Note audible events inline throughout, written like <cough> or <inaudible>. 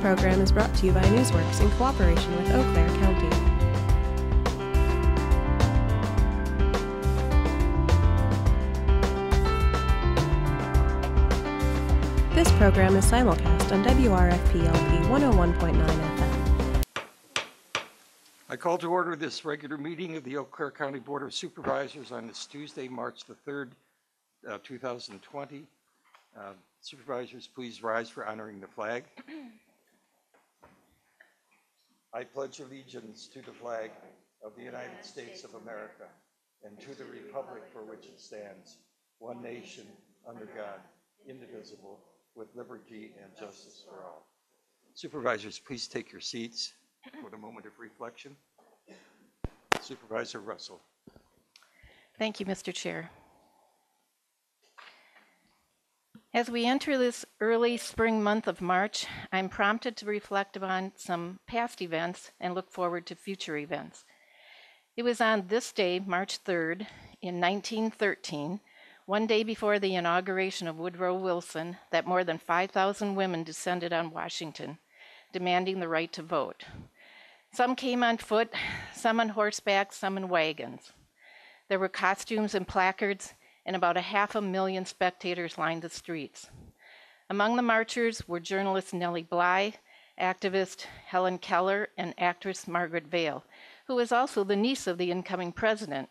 program is brought to you by Newsworks in cooperation with Eau Claire County. This program is simulcast on WRFP-LP 101.9 FM. I call to order this regular meeting of the Eau Claire County Board of Supervisors on this Tuesday, March the 3rd, uh, 2020. Uh, Supervisors, please rise for honoring the flag. I pledge allegiance to the flag of the United States of America and to the republic for which it stands, one nation, under God, indivisible, with liberty and justice for all. Supervisors, please take your seats for the moment of reflection. Supervisor Russell. Thank you, Mr. Chair. As we enter this early spring month of March, I'm prompted to reflect upon some past events and look forward to future events. It was on this day, March 3rd, in 1913, one day before the inauguration of Woodrow Wilson, that more than 5,000 women descended on Washington, demanding the right to vote. Some came on foot, some on horseback, some in wagons. There were costumes and placards, and about a half a million spectators lined the streets. Among the marchers were journalist Nellie Bly, activist Helen Keller, and actress Margaret Vale, who was also the niece of the incoming president,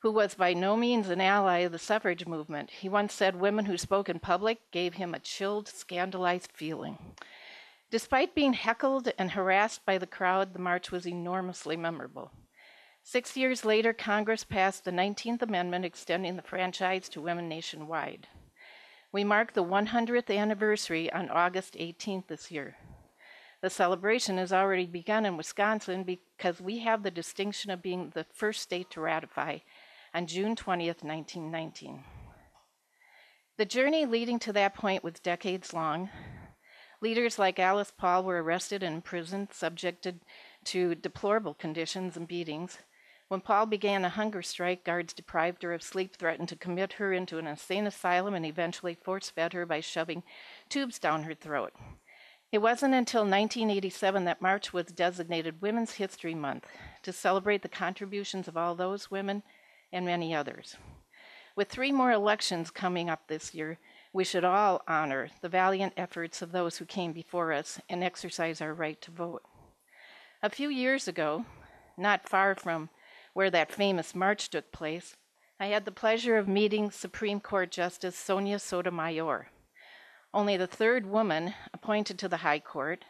who was by no means an ally of the suffrage movement. He once said women who spoke in public gave him a chilled, scandalized feeling. Despite being heckled and harassed by the crowd, the march was enormously memorable. Six years later, Congress passed the 19th Amendment extending the franchise to women nationwide. We mark the 100th anniversary on August 18th this year. The celebration has already begun in Wisconsin because we have the distinction of being the first state to ratify on June 20th, 1919. The journey leading to that point was decades long. Leaders like Alice Paul were arrested and imprisoned, subjected to deplorable conditions and beatings. When Paul began a hunger strike, guards deprived her of sleep, threatened to commit her into an insane asylum, and eventually force fed her by shoving tubes down her throat. It wasn't until 1987 that March was designated Women's History Month to celebrate the contributions of all those women and many others. With three more elections coming up this year, we should all honor the valiant efforts of those who came before us and exercise our right to vote. A few years ago, not far from where that famous march took place, I had the pleasure of meeting Supreme Court Justice Sonia Sotomayor, only the third woman appointed to the High Court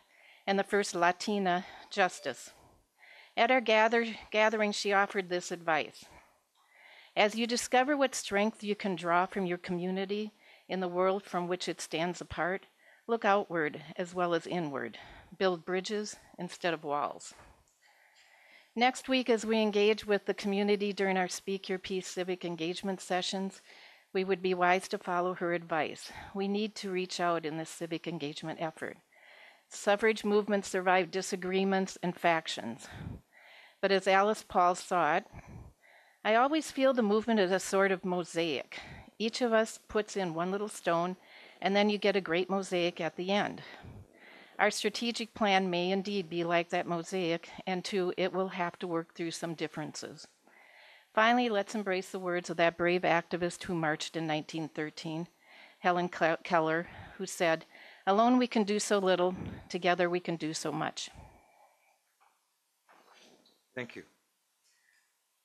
and the first Latina justice. At our gather, gathering, she offered this advice as you discover what strength you can draw from your community in the world from which it stands apart, look outward as well as inward. Build bridges instead of walls. Next week, as we engage with the community during our Speak Your Piece civic engagement sessions, we would be wise to follow her advice. We need to reach out in this civic engagement effort. Suffrage movements survive disagreements and factions. But as Alice Paul saw it, I always feel the movement is a sort of mosaic. Each of us puts in one little stone, and then you get a great mosaic at the end. Our strategic plan may indeed be like that mosaic, and too, it will have to work through some differences. Finally, let's embrace the words of that brave activist who marched in 1913, Helen Keller, who said, Alone we can do so little, together we can do so much. Thank you.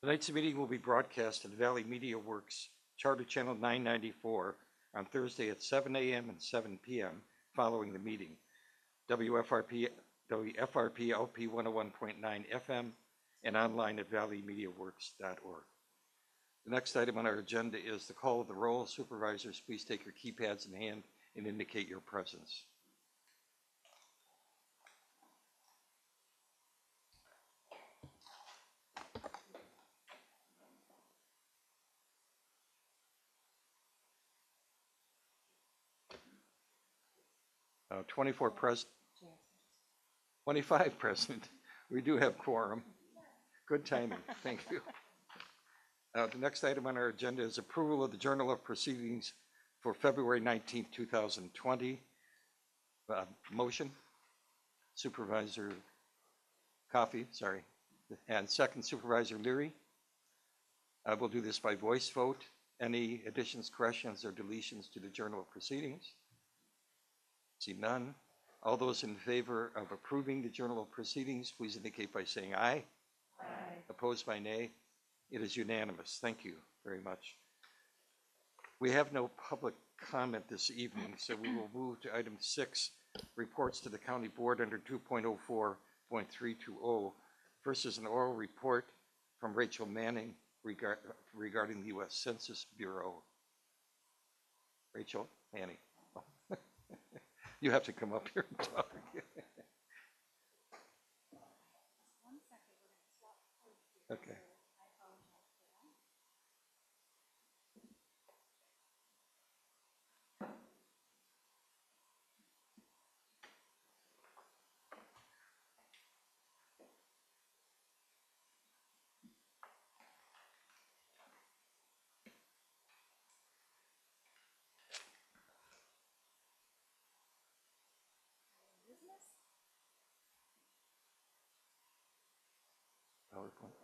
Tonight's meeting will be broadcast on Valley Media Works Charter Channel 994 on Thursday at 7 a.m. and 7 p.m. following the meeting. WFRP, WFRP LP 101.9 FM and online at valleymediaworks.org. The next item on our agenda is the call of the roll. Supervisors, please take your keypads in hand and indicate your presence. Uh, 24 present. 25 present. We do have quorum. Good timing. Thank you. Uh, The next item on our agenda is approval of the Journal of Proceedings for February 19th, 2020. Uh, Motion? Supervisor Coffey, sorry, and second Supervisor Leary. Uh, We'll do this by voice vote. Any additions, corrections, or deletions to the Journal of Proceedings? See none. All those in favor of approving the Journal of Proceedings, please indicate by saying aye. Aye. Opposed by nay? It is unanimous. Thank you very much. We have no public comment this evening, so we will move to item six, reports to the county board under two point oh four point three two oh. First is an oral report from Rachel Manning regard, regarding the U.S. Census Bureau. Rachel Manning. You have to come up here and talk. Okay. PowerPoint.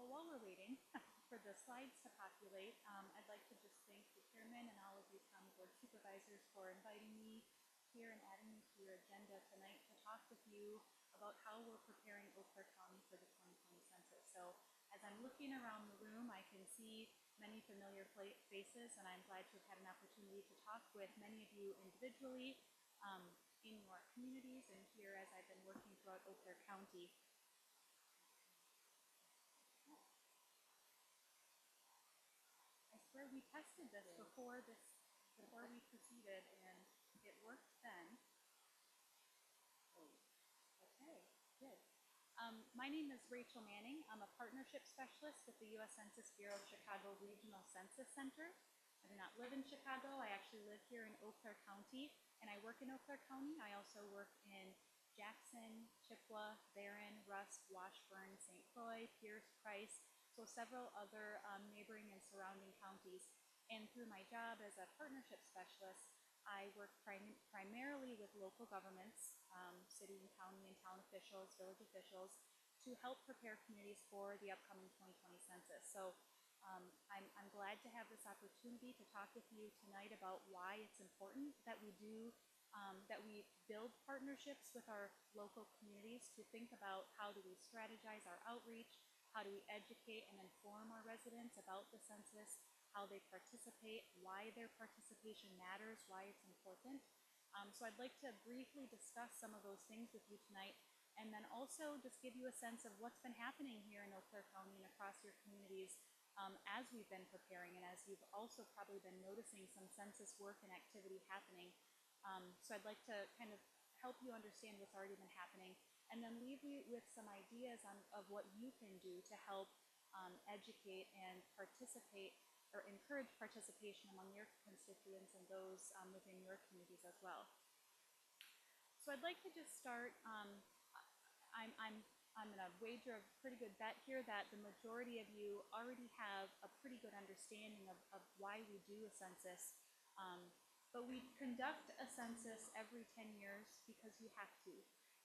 Well, while we're waiting <laughs> for the slides to populate, um, I'd like to just thank the chairman and all of you county board supervisors for inviting me here and adding me your agenda tonight to talk with you about how we're preparing Eau Claire County for the 2020 census. So as I'm looking around the room, I can see many familiar faces, and I'm glad to have had an opportunity to talk with many of you individually um, in your communities and here as I've been working throughout Eau Claire County. I swear we tested this before this, before we proceeded and it worked then. Okay, good. Um, my name is Rachel Manning. I'm a partnership specialist with the U.S. Census Bureau Chicago Regional Census Center. I do not live in Chicago. I actually live here in Eau Claire County and I work in Eau Claire County. I also work in Jackson, Chippewa, Barron, Rusk, Washburn, St. Croix, Pierce, Price, so several other um, neighboring and surrounding counties. And through my job as a partnership specialist, I work prim- primarily with local governments, um, city and county and town officials, village officials, to help prepare communities for the upcoming 2020 census. So um, I'm, I'm glad to have this opportunity to talk with you tonight about why it's important that we do, um, that we build partnerships with our local communities to think about how do we strategize our outreach, how do we educate and inform our residents about the census, how they participate, why their participation matters, why it's important. Um, so I'd like to briefly discuss some of those things with you tonight, and then also just give you a sense of what's been happening here in Eau Claire County and across your communities um, as we've been preparing, and as you've also probably been noticing some census work and activity happening. Um, so I'd like to kind of help you understand what's already been happening, and then leave you with some ideas on of what you can do to help um, educate and participate or encourage participation among your constituents and those um, within your communities as well. So I'd like to just start. I'm I'm I'm going to wager a pretty good bet here that the majority of you already have a pretty good understanding of, of why we do a census. Um, but we conduct a census every 10 years because we have to.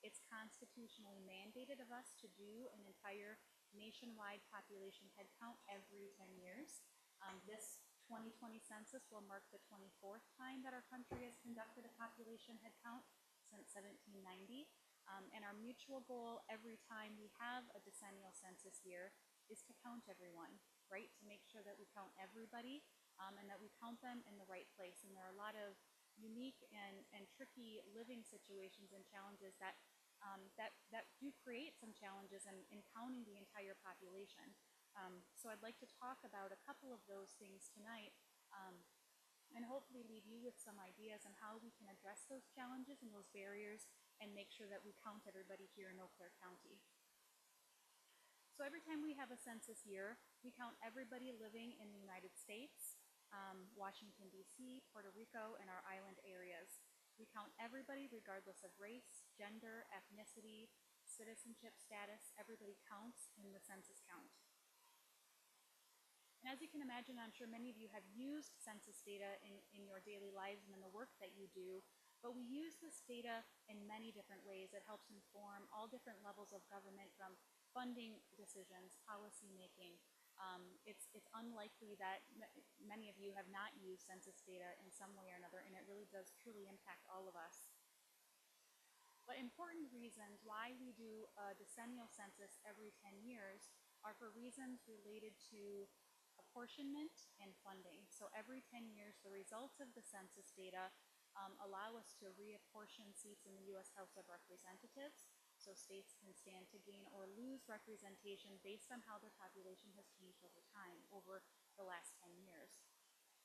It's constitutionally mandated of us to do an entire nationwide population headcount every 10 years. Um, this 2020 census will mark the 24th time that our country has conducted a population headcount since 1790. Um, and our mutual goal every time we have a decennial census year is to count everyone, right? To make sure that we count everybody um, and that we count them in the right place. And there are a lot of unique and, and tricky living situations and challenges that, um, that, that do create some challenges in, in counting the entire population. Um, so I'd like to talk about a couple of those things tonight um, and hopefully leave you with some ideas on how we can address those challenges and those barriers and make sure that we count everybody here in Eau Claire County. So every time we have a census year, we count everybody living in the United States, um, Washington DC, Puerto Rico, and our island areas. We count everybody regardless of race, gender, ethnicity, citizenship status. Everybody counts in the census count. And as you can imagine, I'm sure many of you have used census data in, in your daily lives and in the work that you do. But we use this data in many different ways. It helps inform all different levels of government from funding decisions, policy making. Um, it's, it's unlikely that many of you have not used census data in some way or another, and it really does truly impact all of us. But important reasons why we do a decennial census every 10 years are for reasons related to apportionment and funding. So every 10 years, the results of the census data um, allow us to reapportion seats in the U.S. House of Representatives. So states can stand to gain or lose representation based on how their population has changed over time, over the last 10 years.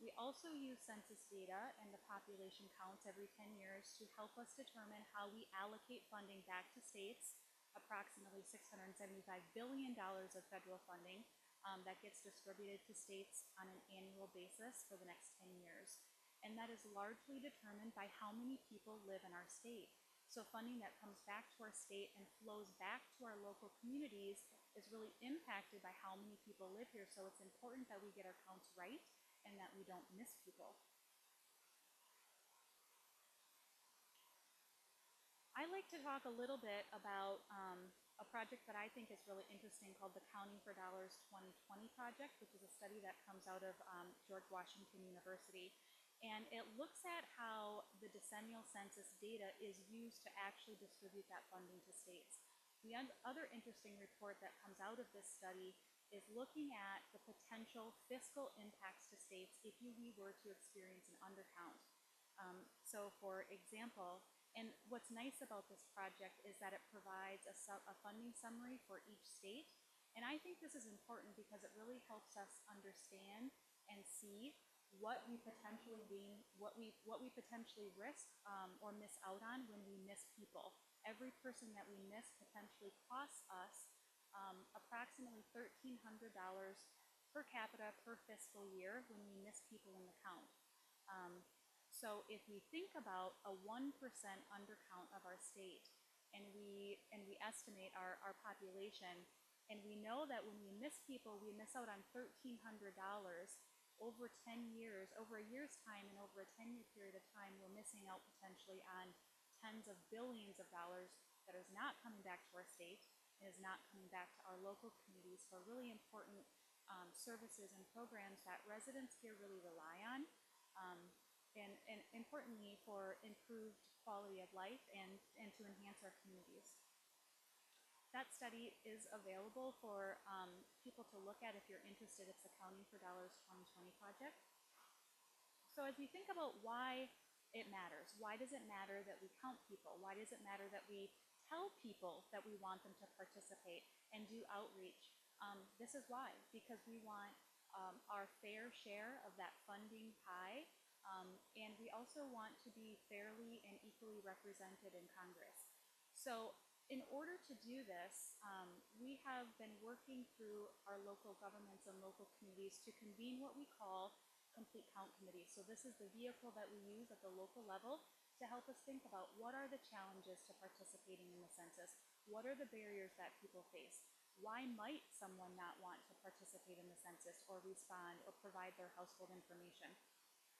We also use census data and the population counts every 10 years to help us determine how we allocate funding back to states, approximately $675 billion of federal funding um, that gets distributed to states on an annual basis for the next 10 years. And that is largely determined by how many people live in our state. So funding that comes back to our state and flows back to our local communities is really impacted by how many people live here. So it's important that we get our counts right and that we don't miss people. I like to talk a little bit about um, a project that I think is really interesting called the Counting for Dollars 2020 project, which is a study that comes out of um, George Washington University. And it looks at how the decennial census data is used to actually distribute that funding to states. The other interesting report that comes out of this study is looking at the potential fiscal impacts to states if you, we were to experience an undercount. Um, so for example, and what's nice about this project is that it provides a, a funding summary for each state. And I think this is important because it really helps us understand and see what we potentially gain, what we what we potentially risk um, or miss out on when we miss people. Every person that we miss potentially costs us um, approximately $1,300 per capita per fiscal year when we miss people in the count. Um, so if we think about a 1% undercount of our state and we, and we estimate our, our population, and we know that when we miss people, we miss out on $1,300 over 10 years, over a year's time and over a 10 year period of time, we're missing out potentially on tens of billions of dollars that is not coming back to our state and is not coming back to our local communities for really important um, services and programs that residents here really rely on. Um, and, and importantly for improved quality of life and, and to enhance our communities. That study is available for um, people to look at if you're interested. It's the Counting for Dollars 2020 project. So as we think about why it matters, why does it matter that we count people? Why does it matter that we tell people that we want them to participate and do outreach? Um, this is why, because we want um, our fair share of that funding pie, um, and we also want to be fairly and equally represented in Congress. So in order to do this, um, we have been working through our local governments and local communities to convene what we call complete count committees. So this is the vehicle that we use at the local level to help us think about what are the challenges to participating in the census? What are the barriers that people face? Why might someone not want to participate in the census or respond or provide their household information?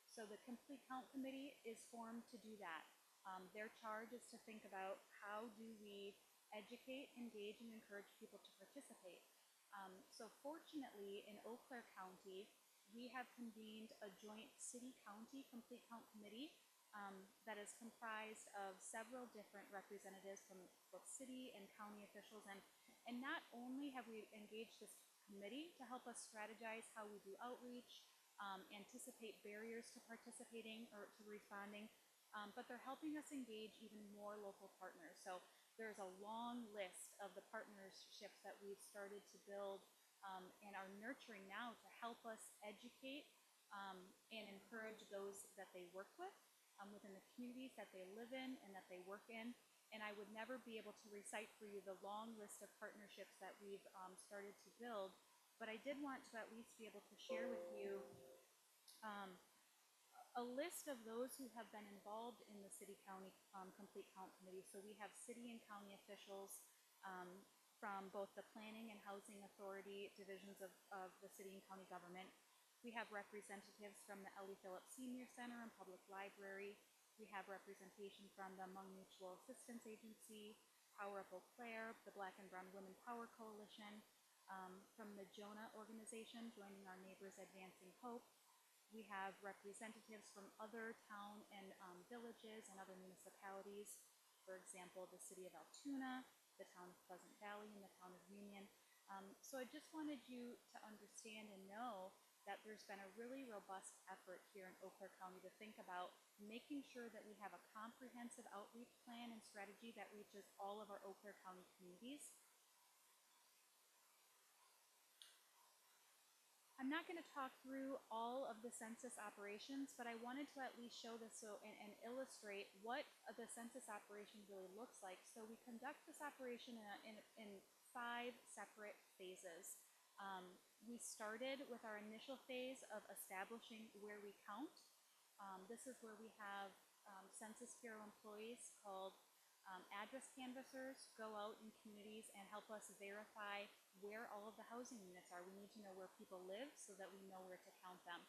So the Complete Count Committee is formed to do that. Um, their charge is to think about how do we educate, engage, and encourage people to participate. Um, so fortunately, in Eau Claire County, we have convened a joint city-county complete count committee um, that is comprised of several different representatives from both city and county officials. And, and not only have we engaged this committee to help us strategize how we do outreach, um, anticipate barriers to participating or to responding, um, but they're helping us engage even more local partners. So there's a long list of the partnerships that we've started to build um, and are nurturing now to help us educate um, and encourage those that they work with um, within the communities that they live in and that they work in. And I would never be able to recite for you the long list of partnerships that we've um, started to build, but I did want to at least be able to share with you um, a list of those who have been involved in the city county um, complete count committee. So we have city and county officials um, from both the planning and housing authority divisions of, of the city and county government. We have representatives from the L.E. Phillips Senior Center and Public Library. We have representation from the Hmong Mutual Assistance Agency, Power Up Eau Claire, the Black and Brown Women Power Coalition, um, from the Jonah Organization, joining our neighbors Advancing Hope, we have representatives from other town and um, villages and other municipalities. For example, the city of Altoona, the town of Pleasant Valley, and the town of Union. Um, so I just wanted you to understand and know that there's been a really robust effort here in Eau Claire County to think about making sure that we have a comprehensive outreach plan and strategy that reaches all of our Eau Claire County communities. I'm not going to talk through all of the census operations, but I wanted to at least show this so and, and illustrate what the census operation really looks like. So we conduct this operation in, a, in, in five separate phases. Um, we started with our initial phase of establishing where we count. Um, this is where we have um, Census Bureau employees called um, address canvassers go out in communities and help us verify where all of the housing units are. We need to know where people live so that we know where to count them.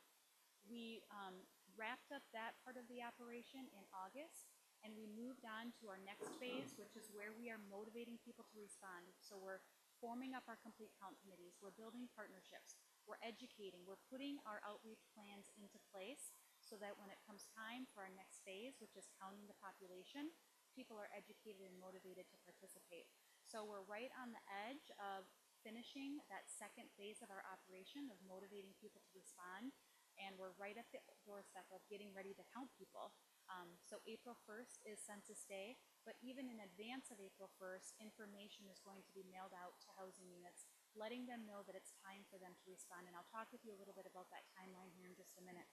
We um, wrapped up that part of the operation in August and we moved on to our next phase, which is where we are motivating people to respond. So we're forming up our complete count committees, we're building partnerships, we're educating, we're putting our outreach plans into place so that when it comes time for our next phase, which is counting the population, people are educated and motivated to participate. So we're right on the edge of finishing that second phase of our operation of motivating people to respond. And we're right at the doorstep of getting ready to count people. Um, so April 1st is Census Day, but even in advance of April 1st, information is going to be mailed out to housing units, letting them know that it's time for them to respond. And I'll talk with you a little bit about that timeline here in just a minute.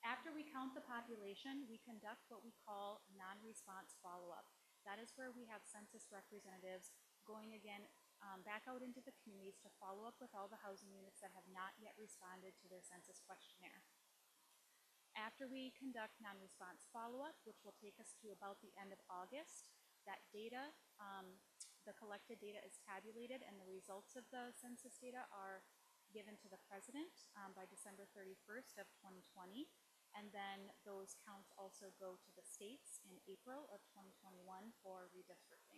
After we count the population, we conduct what we call non-response follow-up. That is where we have census representatives going again um, back out into the communities to follow up with all the housing units that have not yet responded to their census questionnaire. After we conduct non-response follow-up, which will take us to about the end of August, that data, um, the collected data is tabulated and the results of the census data are given to the president um, by December 31st of 2020. And then those counts also go to the states in April of 2021 for redistricting.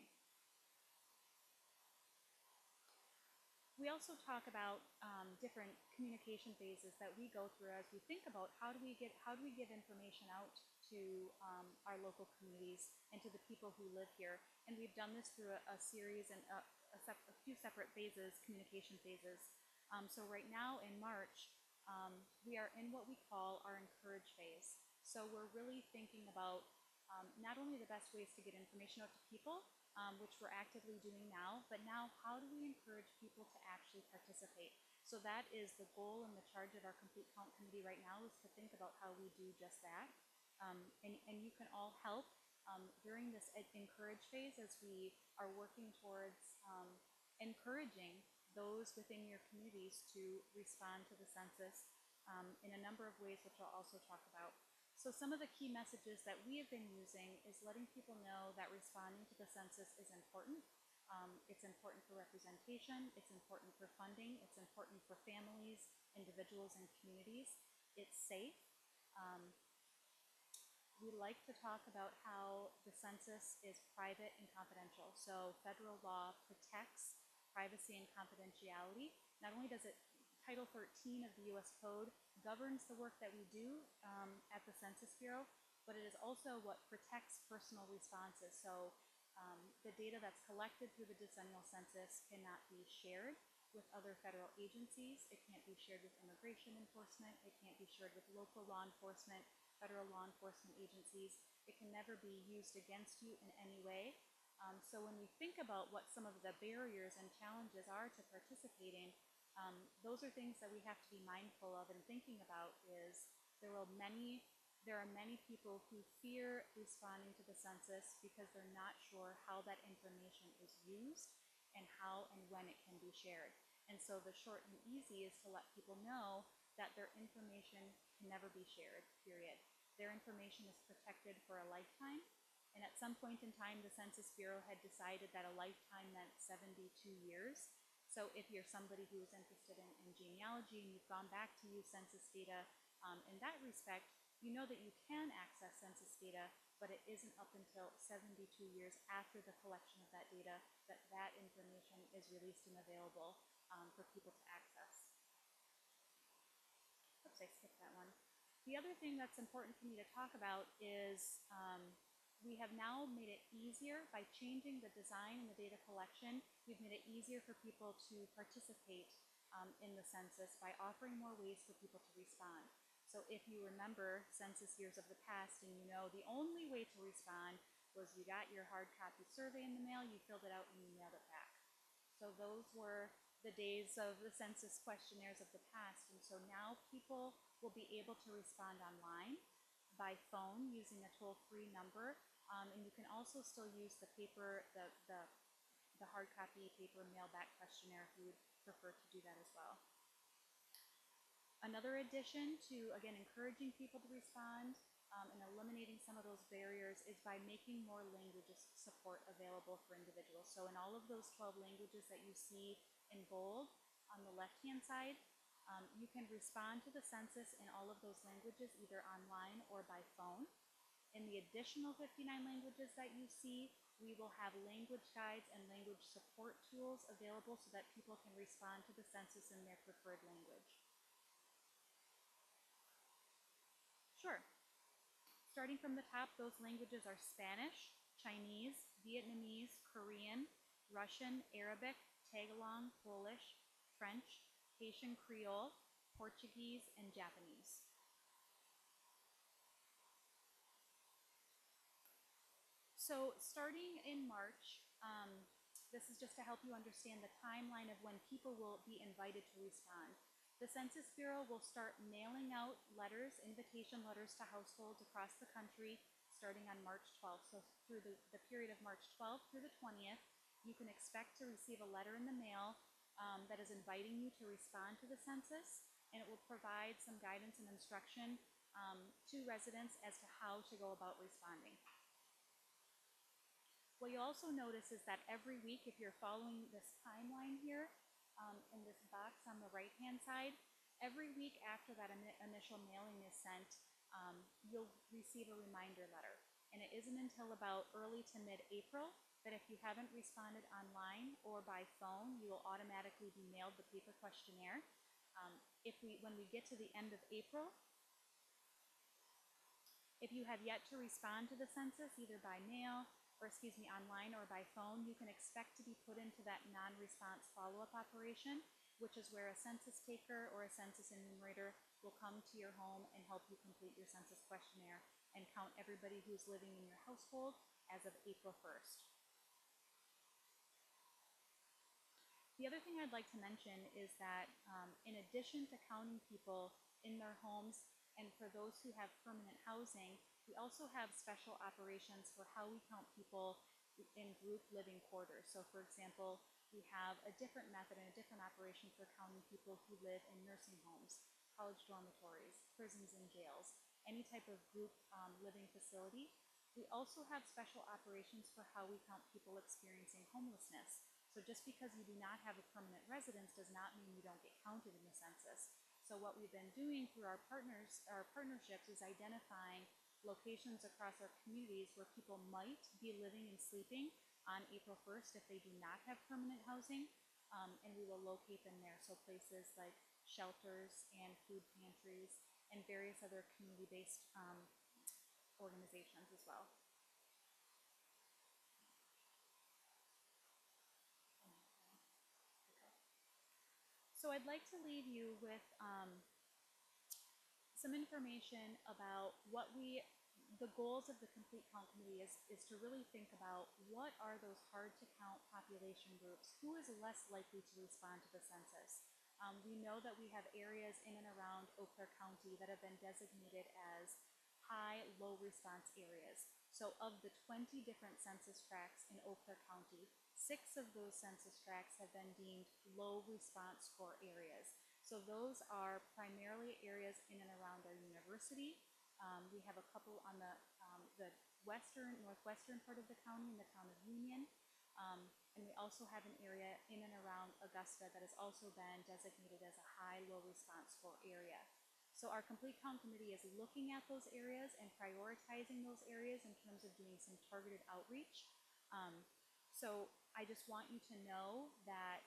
We also talk about um, different communication phases that we go through as we think about how do we get how do we give information out to um, our local communities and to the people who live here. And we've done this through a, a series and a, a, a, few separate phases, communication phases. Um, so right now in March, um, we are in what we call our encourage phase. So we're really thinking about um, not only the best ways to get information out to people, um, which we're actively doing now, but now how do we encourage people to actually participate? So that is the goal and the charge of our Complete Count Committee right now is to think about how we do just that. Um, and, and you can all help um, during this encourage phase as we are working towards um, encouraging those within your communities to respond to the census um, in a number of ways, which I'll also talk about. So some of the key messages that we have been using is letting people know that responding to the census is important. Um, it's important for representation, it's important for funding, it's important for families, individuals, and communities. It's safe. Um, we like to talk about how the census is private and confidential. So federal law protects privacy and confidentiality. Not only does it, Title 13 of the US Code governs the work that we do um, at the Census Bureau, but it is also what protects personal responses. So um, the data that's collected through the decennial census cannot be shared with other federal agencies. It can't be shared with immigration enforcement. It can't be shared with local law enforcement, federal law enforcement agencies. It can never be used against you in any way. Um, so when we think about what some of the barriers and challenges are to participating, um, those are things that we have to be mindful of and thinking about is there are many there are many people who fear responding to the census because they're not sure how that information is used and how and when it can be shared. And so the short and easy is to let people know that their information can never be shared, period. Their information is protected for a lifetime. And at some point in time, the Census Bureau had decided that a lifetime meant 72 years. So if you're somebody who is interested in, in genealogy and you've gone back to use census data um, in that respect, you know that you can access census data, but it isn't up until 72 years after the collection of that data that that information is released and available um, for people to access. Oops, I skipped that one. The other thing that's important for me to talk about is um, we have now made it easier by changing the design and the data collection. We've made it easier for people to participate um, in the census by offering more ways for people to respond. So if you remember census years of the past and you know the only way to respond was you got your hard copy survey in the mail, you filled it out and you mailed it back. So those were the days of the census questionnaires of the past. And so now people will be able to respond online by phone using a toll-free number. Um, and you can also still use the paper, the, the, the hard copy paper mailback questionnaire if you would prefer to do that as well. Another addition to, again, encouraging people to respond um, and eliminating some of those barriers is by making more languages support available for individuals. So in all of those 12 languages that you see in bold on the left-hand side, um, you can respond to the census in all of those languages, either online or by phone. In the additional 59 languages that you see, we will have language guides and language support tools available so that people can respond to the census in their preferred language. Sure. Starting from the top, those languages are Spanish, Chinese, Vietnamese, Korean, Russian, Arabic, Tagalog, Polish, French, Haitian Creole, Portuguese, and Japanese. So starting in March, um, this is just to help you understand the timeline of when people will be invited to respond. The Census Bureau will start mailing out letters, invitation letters to households across the country starting on March 12th. So through the, the period of March 12th through the 20th, you can expect to receive a letter in the mail um, that is inviting you to respond to the census, and it will provide some guidance and instruction um, to residents as to how to go about responding. What you also notice is that every week, if you're following this timeline here, um, in this box on the right-hand side, every week after that initial mailing is sent, um, you'll receive a reminder letter. And it isn't until about early to mid-April that if you haven't responded online or by phone, you will automatically be mailed the paper questionnaire. Um, if we, when we get to the end of April, if you have yet to respond to the census, either by mail, or excuse me, online or by phone, you can expect to be put into that non-response follow-up operation, which is where a census taker or a census enumerator will come to your home and help you complete your census questionnaire and count everybody who's living in your household as of April 1st. The other thing I'd like to mention is that um, in addition to counting people in their homes and for those who have permanent housing, we also have special operations for how we count people in group living quarters. So for example, we have a different method and a different operation for counting people who live in nursing homes, college dormitories, prisons and jails, any type of group um, living facility. We also have special operations for how we count people experiencing homelessness. So just because you do not have a permanent residence does not mean you don't get counted in the census. So what we've been doing through our partners, our partnerships is identifying locations across our communities where people might be living and sleeping on April 1st if they do not have permanent housing, um, and we will locate them there. So places like shelters and food pantries and various other community-based um, organizations as well. So I'd like to leave you with um, some information about what we, the goals of the Complete Count Committee is, is to really think about what are those hard to count population groups? Who is less likely to respond to the census? Um, we know that we have areas in and around Eau Claire County that have been designated as high, low response areas. So of the 20 different census tracts in Eau Claire County, six of those census tracts have been deemed low response score areas. So those are primarily areas in and around our university. Um, we have a couple on the, um, the western, northwestern part of the county in the town of Union. Um, and we also have an area in and around Augusta that has also been designated as a high, low response score area. So our complete count committee is looking at those areas and prioritizing those areas in terms of doing some targeted outreach. Um, so I just want you to know that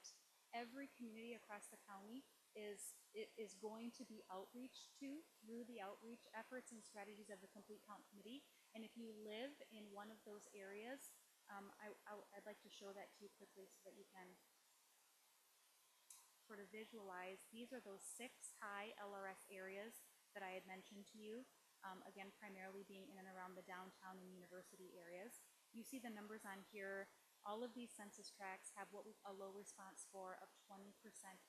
every community across the county is, is going to be outreach to through the outreach efforts and strategies of the Complete Count Committee. And if you live in one of those areas, um, I, I, would like to show that to you quickly so that you can sort of visualize. These are those six high LRS areas that I had mentioned to you. Um, again, primarily being in and around the downtown and university areas. You see the numbers on here. All of these census tracts have what a low response score of 20%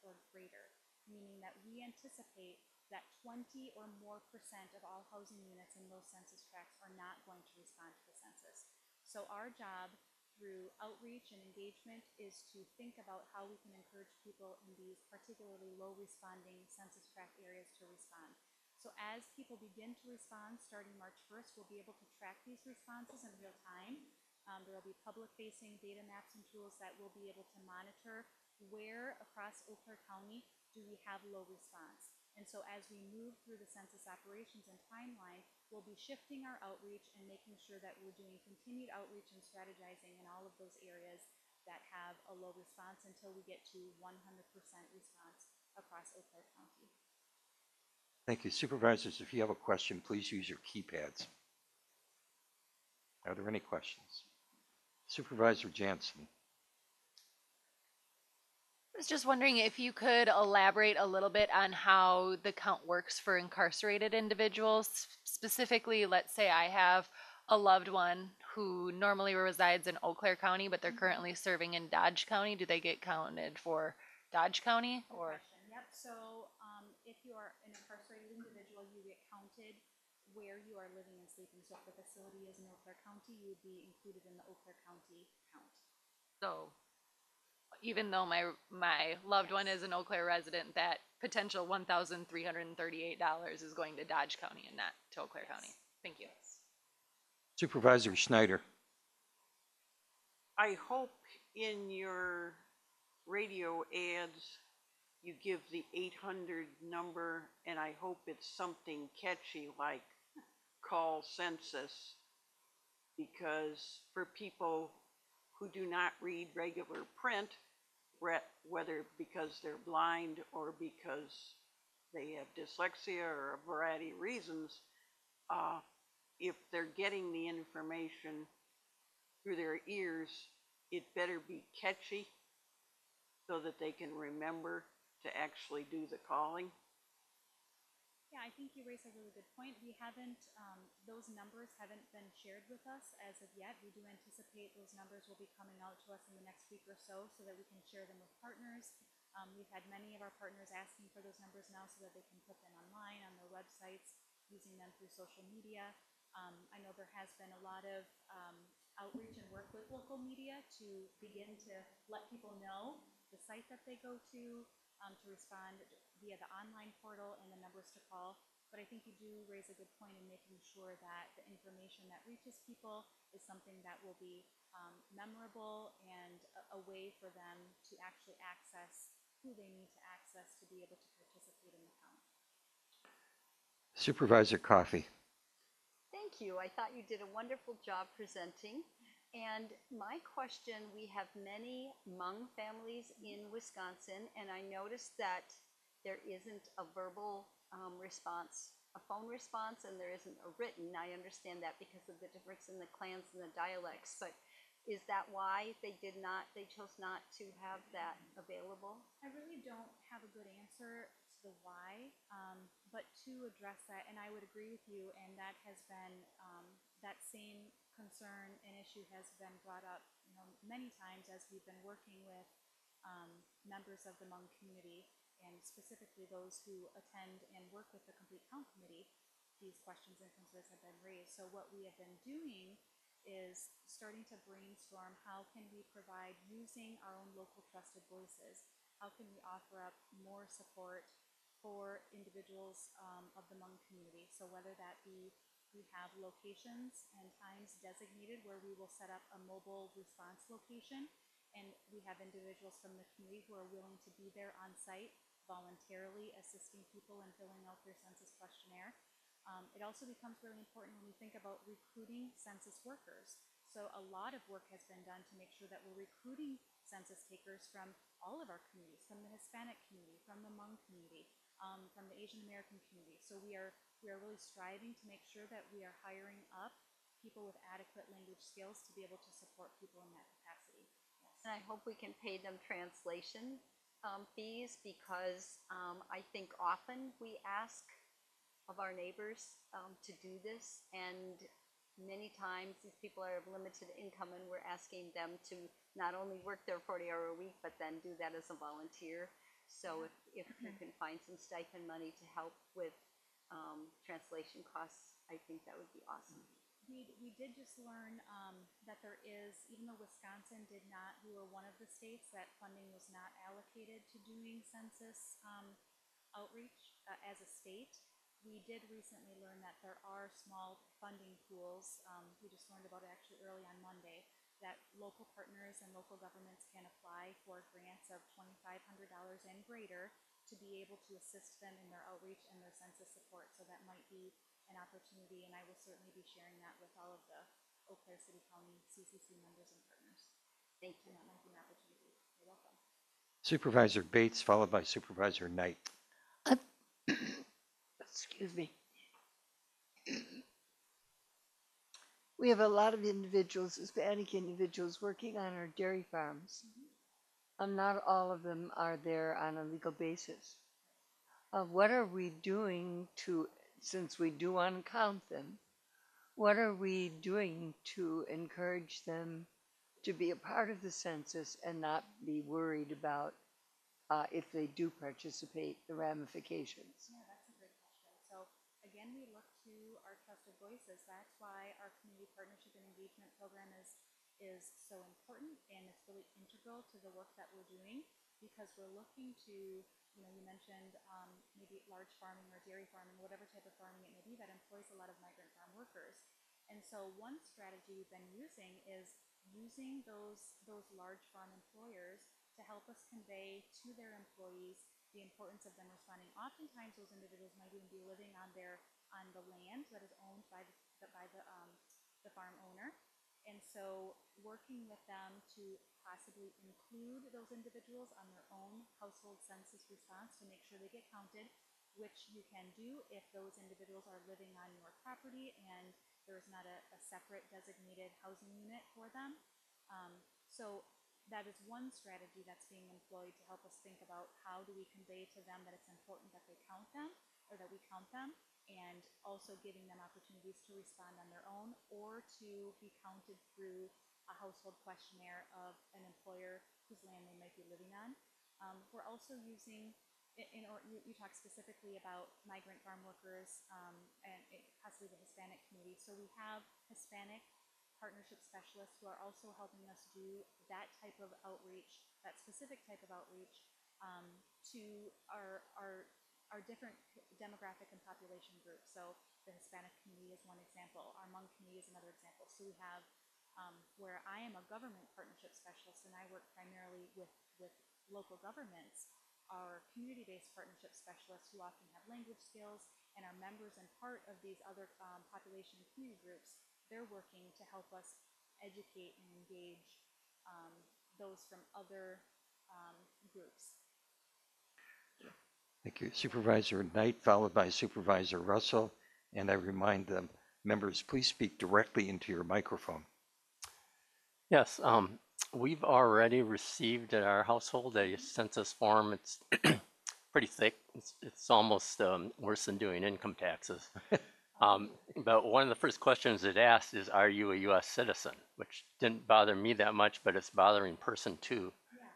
or greater, meaning that we anticipate that 20 or more percent of all housing units in those census tracts are not going to respond to the census. So our job through outreach and engagement is to think about how we can encourage people in these particularly low responding census tract areas to respond. So as people begin to respond, starting March 1st, we'll be able to track these responses in real time. Um, there will be public-facing data maps and tools that will be able to monitor where across Eau County do we have low response. And so as we move through the census operations and timeline, we'll be shifting our outreach and making sure that we're doing continued outreach and strategizing in all of those areas that have a low response until we get to 100% response across Eau Claire County. Thank you. Supervisors, if you have a question, please use your keypads. Are there any questions? Supervisor Jansen. I was just wondering if you could elaborate a little bit on how the count works for incarcerated individuals. Specifically, let's say I have a loved one who normally resides in Eau Claire County, but they're currently serving in Dodge County. Do they get counted for Dodge County or? Yep, so, um, if you are an incarcerated individual, you get counted where you are living and sleeping. So if the facility is in Eau Claire County, you would be included in the Eau Claire County count. So even though my, my loved one is an Eau Claire resident, that potential one thousand three hundred and thirty-eight dollars is going to Dodge County and not to Eau Claire County. Thank you. Supervisor Schneider. I hope in your radio ads, you give the eight hundred number, and I hope it's something catchy like call census. Because for people who do not read regular print, re- whether because they're blind or because they have dyslexia or a variety of reasons, uh, if they're getting the information through their ears, it better be catchy so that they can remember to actually do the calling. Yeah, I think you raise a really good point. We haven't, um, those numbers haven't been shared with us as of yet. We do anticipate those numbers will be coming out to us in the next week or so, so that we can share them with partners. Um, we've had many of our partners asking for those numbers now so that they can put them online on their websites, using them through social media. Um, I know there has been a lot of, um, outreach and work with local media to begin to let people know the site that they go to, um, to respond via the online portal and the numbers to call. But I think you do raise a good point in making sure that the information that reaches people is something that will be um, memorable and a, a way for them to actually access who they need to access to be able to participate in the count. Supervisor Coffey. Thank you. I thought you did a wonderful job presenting. And my question, we have many Hmong families in Wisconsin, and I noticed that there isn't a verbal um, response, a phone response, and there isn't a written. I understand that because of the difference in the clans and the dialects, but is that why they did not, they chose not to have that available? I really don't have a good answer to the why, um, but to address that, and I would agree with you, and that has been, um, that same concern and issue has been brought up, you know, many times as we've been working with, um, members of the Hmong community, and specifically those who attend and work with the Complete Count Committee, these questions and concerns have been raised. So what we have been doing is starting to brainstorm how can we provide using our own local trusted voices how can we offer up more support for individuals um, of the Hmong community. So whether that be, we have locations and times designated where we will set up a mobile response location. And we have individuals from the community who are willing to be there on site voluntarily assisting people in filling out their census questionnaire. Um, it also becomes really important when we think about recruiting census workers. So a lot of work has been done to make sure that we're recruiting census takers from all of our communities, from the Hispanic community, from the Hmong community, um, from the Asian American community. So we are we are really striving to make sure that we are hiring up people with adequate language skills to be able to support people in that capacity. Yes. And I hope we can pay them translation um, fees because um, I think often we ask of our neighbors um, to do this, and many times these people are of limited income, and we're asking them to not only work their 40 hour a week, but then do that as a volunteer. So if, if you can find some stipend money to help with um, translation costs, I think that would be awesome. We, we did just learn um, that there is, even though Wisconsin did not, we were one of the states that funding was not allocated to doing census um, outreach uh, as a state. We did recently learn that there are small funding pools. Um, we just learned about it actually early on Monday that local partners and local governments can apply for grants of $2,500 and greater to be able to assist them in their outreach and their census support. So that might be an opportunity, and I will certainly be sharing that with all of the Eau Claire City County CCC members and partners. Thank you. And that might be an opportunity. You're welcome. Supervisor Bates, followed by Supervisor Knight. <coughs> excuse me. We have a lot of individuals, Hispanic individuals, working on our dairy farms. Um, not all of them are there on a legal basis. Uh, what are we doing to, since we do want to count them, what are we doing to encourage them to be a part of the census and not be worried about uh, if they do participate, the ramifications? Yeah, that's a great question. So again, we look to our trusted voices. That's why our community partnership and engagement program is is so important and it's really integral to the work that we're doing because we're looking to, you know, you mentioned um, maybe large farming or dairy farming, whatever type of farming it may be that employs a lot of migrant farm workers. And so one strategy we've been using is using those those large farm employers to help us convey to their employees the importance of them responding. Oftentimes, those individuals might even be living on their on the land that is owned by the, by the um, the farm owner, and so working with them to possibly include those individuals on their own household census response to make sure they get counted, which you can do if those individuals are living on your property and there is not a, a separate designated housing unit for them. Um, so that is one strategy that's being employed to help us think about how do we convey to them that it's important that they count them or that we count them and also giving them opportunities to respond on their own or to be counted through a household questionnaire of an employer whose land they might be living on. Um, we're also using, in, or you, you talked specifically about migrant farm workers um, and it, possibly the Hispanic community. So we have Hispanic partnership specialists who are also helping us do that type of outreach, that specific type of outreach um, to our, our, our different demographic and population groups. So the Hispanic community is one example. Our Hmong community is another example. So we have um, where I am a government partnership specialist and I work primarily with, with local governments, our community-based partnership specialists who often have language skills and are members and part of these other um, population and community groups, they're working to help us educate and engage um, those from other um, groups. Thank you. Supervisor Knight, followed by Supervisor Russell. And I remind the members, please speak directly into your microphone. Yes, um, we've already received at our household a census form. It's <clears throat> pretty thick. It's, it's almost um, worse than doing income taxes. <laughs> um, but one of the first questions it asks is, "Are you a U.S. citizen?" Which didn't bother me that much, but it's bothering person two. Yeah.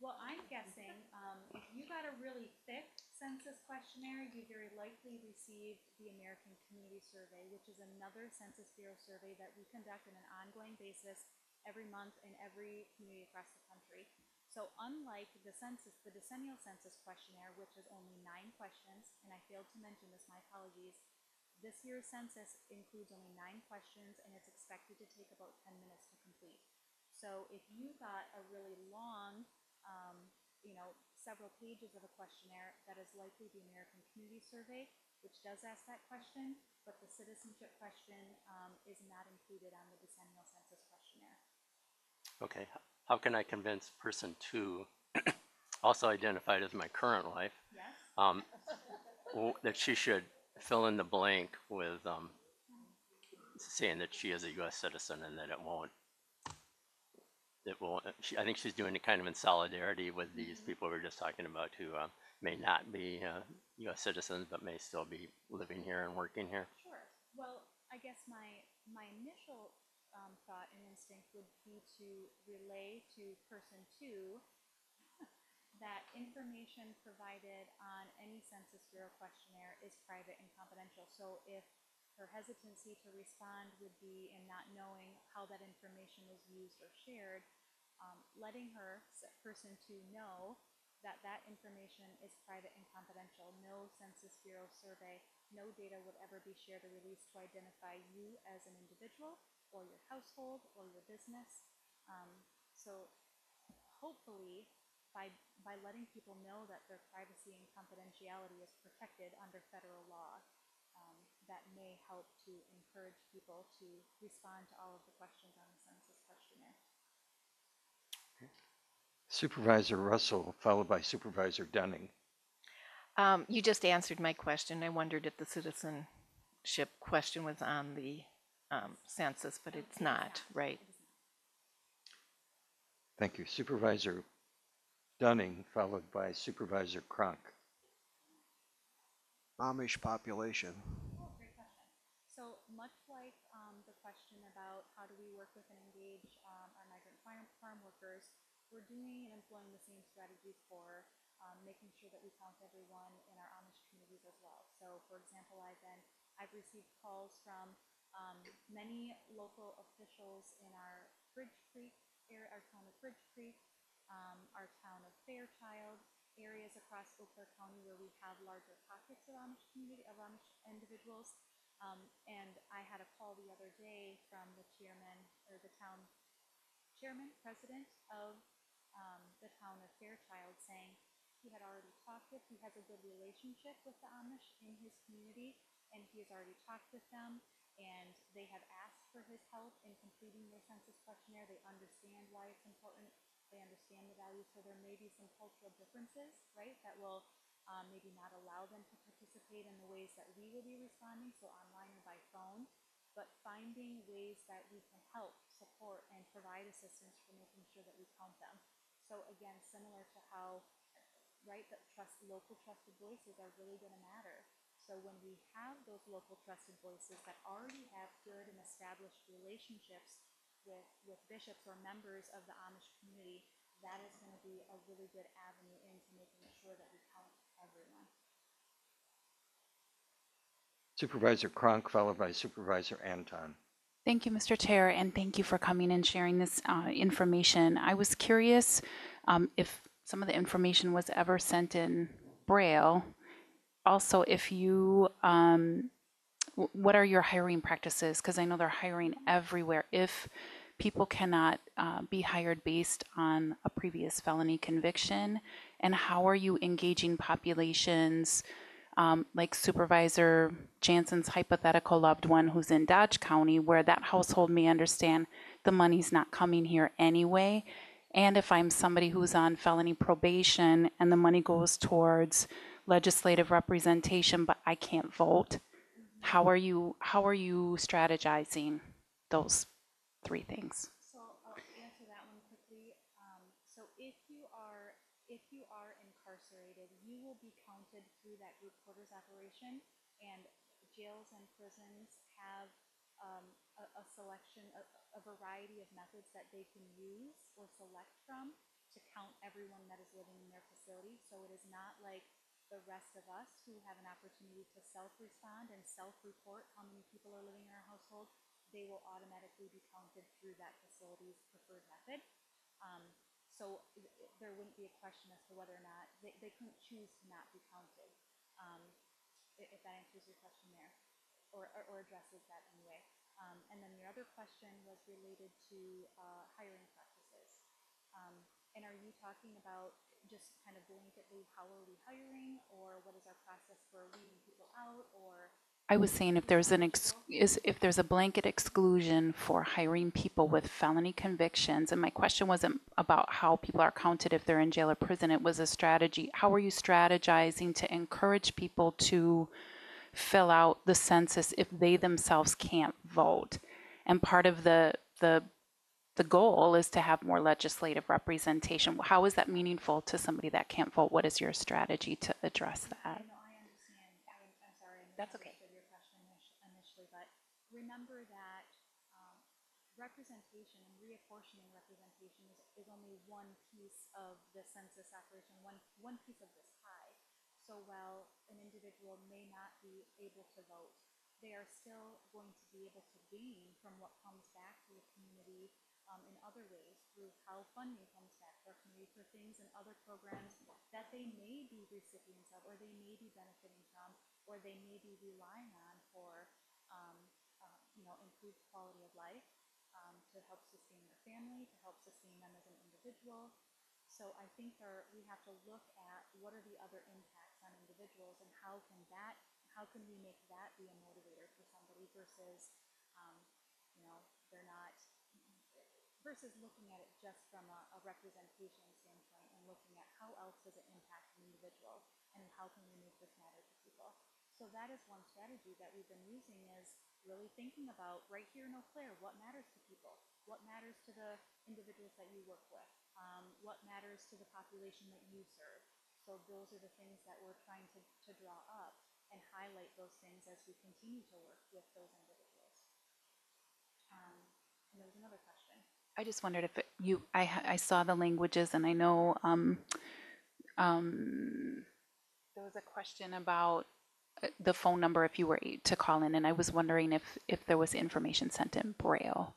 Well, I'm guessing um, if you got a really thick census questionnaire, you very likely received the American Community Survey, which is another Census Bureau survey that we conduct on an ongoing basis every month in every community across the country. So unlike the census, the decennial census questionnaire, which is only nine questions, and I failed to mention this, my apologies, this year's census includes only nine questions and it's expected to take about ten minutes to complete. So if you got a really long, um, you know, several pages of a questionnaire, that is likely the American Community Survey, which does ask that question, but the citizenship question, um, is not included on the decennial census questionnaire. Okay, how can I convince person two, <coughs> also identified as my current wife, Yes? um, that she should fill in the blank with, um, saying that she is a US citizen and that it won't, it won't, she, I think she's doing it kind of in solidarity with these people we were just talking about who, uh, may not be, uh, US citizens, but may still be living here and working here. Sure. Well, I guess my, my initial, um, thought and instinct would be to relay to person two <laughs> that information provided on any Census Bureau questionnaire is private and confidential. So if her hesitancy to respond would be in not knowing how that information was used or shared, um, letting her, person to know that that information is private and confidential. No Census Bureau survey, no data would ever be shared or released to identify you as an individual or your household or your business. Um, so hopefully, by, by letting people know that their privacy and confidentiality is protected under federal law, that may help to encourage people to respond to all of the questions on the census questionnaire. Supervisor Russell, followed by Supervisor Dunning. Um, you just answered my question. I wondered if the citizenship question was on the um, census, but it's not, right? Thank you. Supervisor Dunning, followed by Supervisor Cronk. Amish population. Oh, great question. So much like um, the question about how do we work with and engage um, our migrant farm, workers, we're doing and employing the same strategies for um, making sure that we count everyone in our Amish communities as well. So, for example, I've been I've received calls from um, many local officials in our Bridge Creek area, our town of Bridge Creek, um, our town of Fairchild, areas across Eau Claire County where we have larger pockets of Amish community, of Amish individuals. Um, and I had a call the other day from the chairman, or the town chairman, president of, um, the town of Fairchild saying he had already talked with, he has a good relationship with the Amish in his community, and he has already talked with them, and they have asked for his help in completing their census questionnaire. They understand why it's important. They understand the value, so there may be some cultural differences, right, that will um, maybe not allow them to participate in the ways that we will be responding, so online or by phone, but finding ways that we can help, support, and provide assistance for making sure that we count them. So again, similar to how, right, that trust, local trusted voices are really gonna matter. So when we have those local trusted voices that already have good and established relationships with, with bishops or members of the Amish community, that is gonna be a really good avenue into making sure that we count everyone. Supervisor Cronk, followed by Supervisor Anton. Thank you, Mr. Chair, and thank you for coming and sharing this uh, information. I was curious um, if some of the information was ever sent in Braille. Also, if you, um, what are your hiring practices? Because I know they're hiring everywhere. If people cannot uh, be hired based on a previous felony conviction, and how are you engaging populations? Um, like Supervisor Jansen's hypothetical loved one who's in Dodge County, where that household may understand the money's not coming here anyway. And if I'm somebody who's on felony probation and the money goes towards legislative representation, but I can't vote, how are you how are you strategizing those three things? So I'll answer that one quickly. Um, so if you are, if you are incarcerated, you will be counted through that group quarters operation. And jails and prisons have, um, a, a selection, a, a variety of methods that they can use or select from to count everyone that is living in their facility. So it is not like the rest of us who have an opportunity to self-respond and self-report how many people are living in our household. They will automatically be counted through that facility's preferred method. Um, So there wouldn't be a question as to whether or not, they, they couldn't choose to not be counted. Um, if that answers your question there, or, or- or addresses that anyway. Um, and then your other question was related to, uh, hiring practices. Um, and are you talking about just kind of blanketly, how are we hiring, or what is our process for weeding people out, or? I was saying if there's an ex, is, if there's a blanket exclusion for hiring people with felony convictions, and my question wasn't about how people are counted if they're in jail or prison, it was a strategy. How are you strategizing to encourage people to fill out the census if they themselves can't vote? And part of the, the, the goal is to have more legislative representation. How is that meaningful to somebody that can't vote? What is your strategy to address that? I understand. I'm, I'm sorry. That's okay. misunderstood your question init- initially, but remember that, um, representation and reapportioning representation is, is only one piece of the census operation, one, one piece of this pie. So while an individual may not be able to vote, they are still going to be able to gain from what comes back to the community um, in other ways through how funding comes back to our community for things and other programs that they may be recipients of, or they may be benefiting from, or they may be relying on for, um, uh, you know, improved quality of life, um, to help sustain their family, to help sustain them as an individual. So I think there, we have to look at what are the other impacts on individuals and how can that, how can we make that be a motivator for somebody versus, um, you know, they're not, versus looking at it just from a, a representation standpoint and looking at how else does it impact an individual and how can we make this matter to people. So that is one strategy that we've been using is really thinking about right here in Eau Claire, what matters to people? What matters to the individuals that you work with? Um, what matters to the population that you serve? So those are the things that we're trying to, to draw up and highlight those things as we continue to work with those individuals. Um, and there was another question. I just wondered if it- you, I, I saw the languages and I know, um, um, there was a question about uh, the phone number if you were to call in, and I was wondering if, if there was information sent in Braille.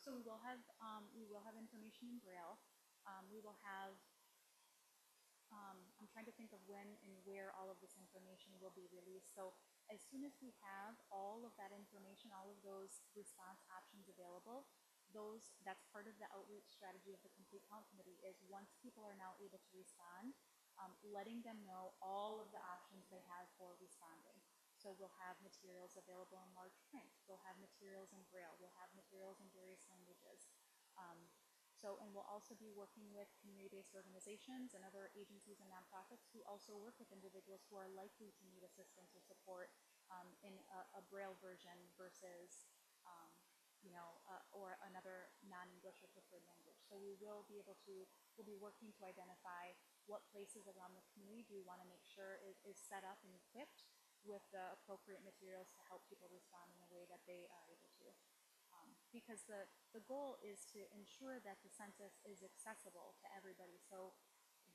So we will have, um, we will have information in Braille. Um, we will have, um, I'm trying to think of when and where all of this information will be released. So as soon as we have all of that information, all of those response options available, those, that's part of the outreach strategy of the Complete Count Committee is once people are now able to respond, um, letting them know all of the options they have for responding. So we'll have materials available in large print. We'll have materials in Braille. We'll have materials in various languages. So, and we'll also be working with community-based organizations and other agencies and nonprofits who also work with individuals who are likely to need assistance or support um, in a, a Braille version versus, um, you know, uh, or another non-English or preferred language. So we will be able to, we'll be working to identify what places around the community do we want to make sure is, is set up and equipped with the appropriate materials to help people respond in a way that they are able to. Because the, the goal is to ensure that the census is accessible to everybody. So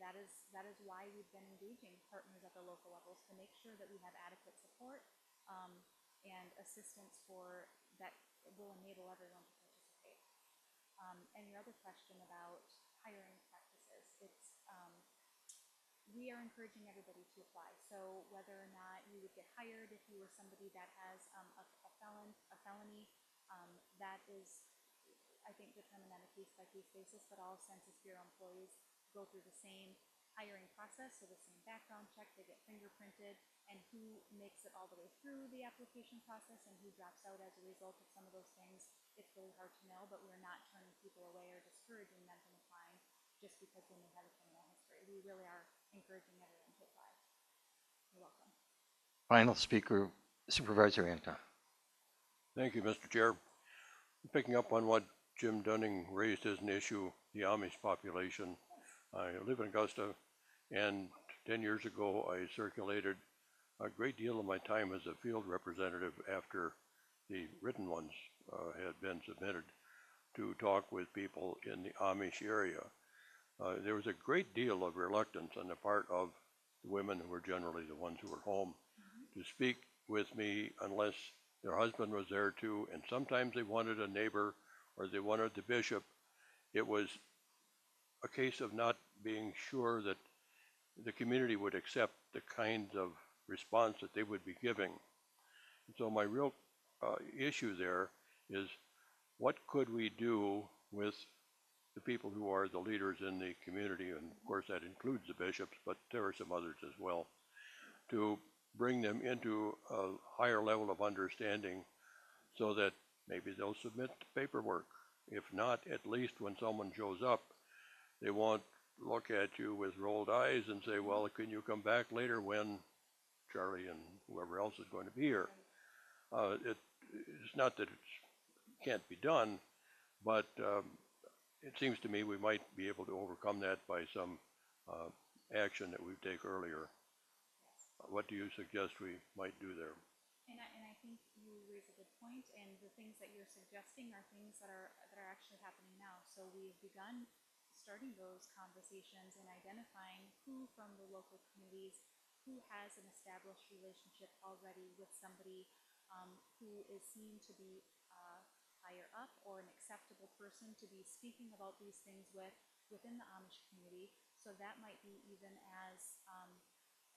that is, that is why we've been engaging partners at the local levels to make sure that we have adequate support um, and assistance for that will enable everyone to participate. Um, and your other question about hiring practices, it's, um, we are encouraging everybody to apply. So whether or not you would get hired, if you were somebody that has um, a, a felon, a felony, um, that is, I think, determined on a case-by-case basis, but all Census Bureau employees go through the same hiring process, so the same background check, they get fingerprinted, and who makes it all the way through the application process and who drops out as a result of some of those things, it's really hard to know, but we're not turning people away or discouraging them from applying just because they may have a criminal history. We really are encouraging everyone to apply. You're welcome. Final speaker Supervisor Anton. Thank you, Mr. Chair. Picking up on what Jim Dunning raised as an issue, the Amish population. I live in Augusta, and 10 years ago, I circulated a great deal of my time as a field representative after the written ones uh, had been submitted to talk with people in the Amish area. Uh, there was a great deal of reluctance on the part of the women who were generally the ones who were home to speak with me unless their husband was there too, and sometimes they wanted a neighbor or they wanted the bishop. It was a case of not being sure that the community would accept the kind of response that they would be giving. And so my real uh, issue there is what could we do with the people who are the leaders in the community, and of course that includes the bishops, but there are some others as well, to bring them into a higher level of understanding so that maybe they'll submit the paperwork. If not, at least when someone shows up, they won't look at you with rolled eyes and say, well, can you come back later when Charlie and whoever else is going to be here? Uh, it, it's not that it can't be done, but um, it seems to me we might be able to overcome that by some uh, action that we take earlier. What do you suggest we might do there? And I, and I think you raise a good point, and the things that you're suggesting are things that are, that are actually happening now. So we've begun starting those conversations and identifying who from the local communities, who has an established relationship already with somebody um, who is seen to be uh, higher up or an acceptable person to be speaking about these things with within the Amish community. So that might be even as, um,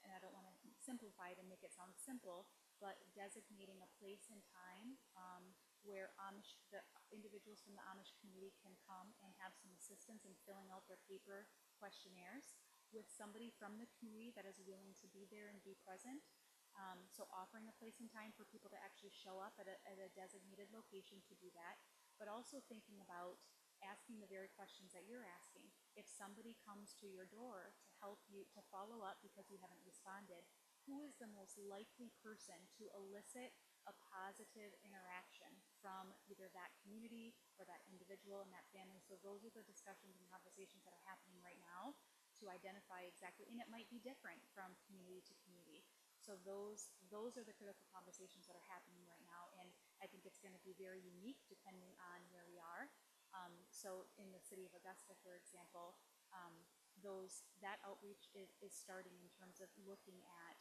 and I don't want to simplify it and make it sound simple, but designating a place and time um, where Amish, the individuals from the Amish community can come and have some assistance in filling out their paper questionnaires with somebody from the community that is willing to be there and be present. Um, so offering a place and time for people to actually show up at a, at a designated location to do that, but also thinking about asking the very questions that you're asking. If somebody comes to your door to help you, to follow up because you haven't responded, who is the most likely person to elicit a positive interaction from either that community or that individual and that family. So those are the discussions and conversations that are happening right now to identify exactly, and it might be different from community to community. So those those are the critical conversations that are happening right now, and I think it's going to be very unique depending on where we are. Um, so in the city of Augusta, for example, um, those that outreach is, is starting in terms of looking at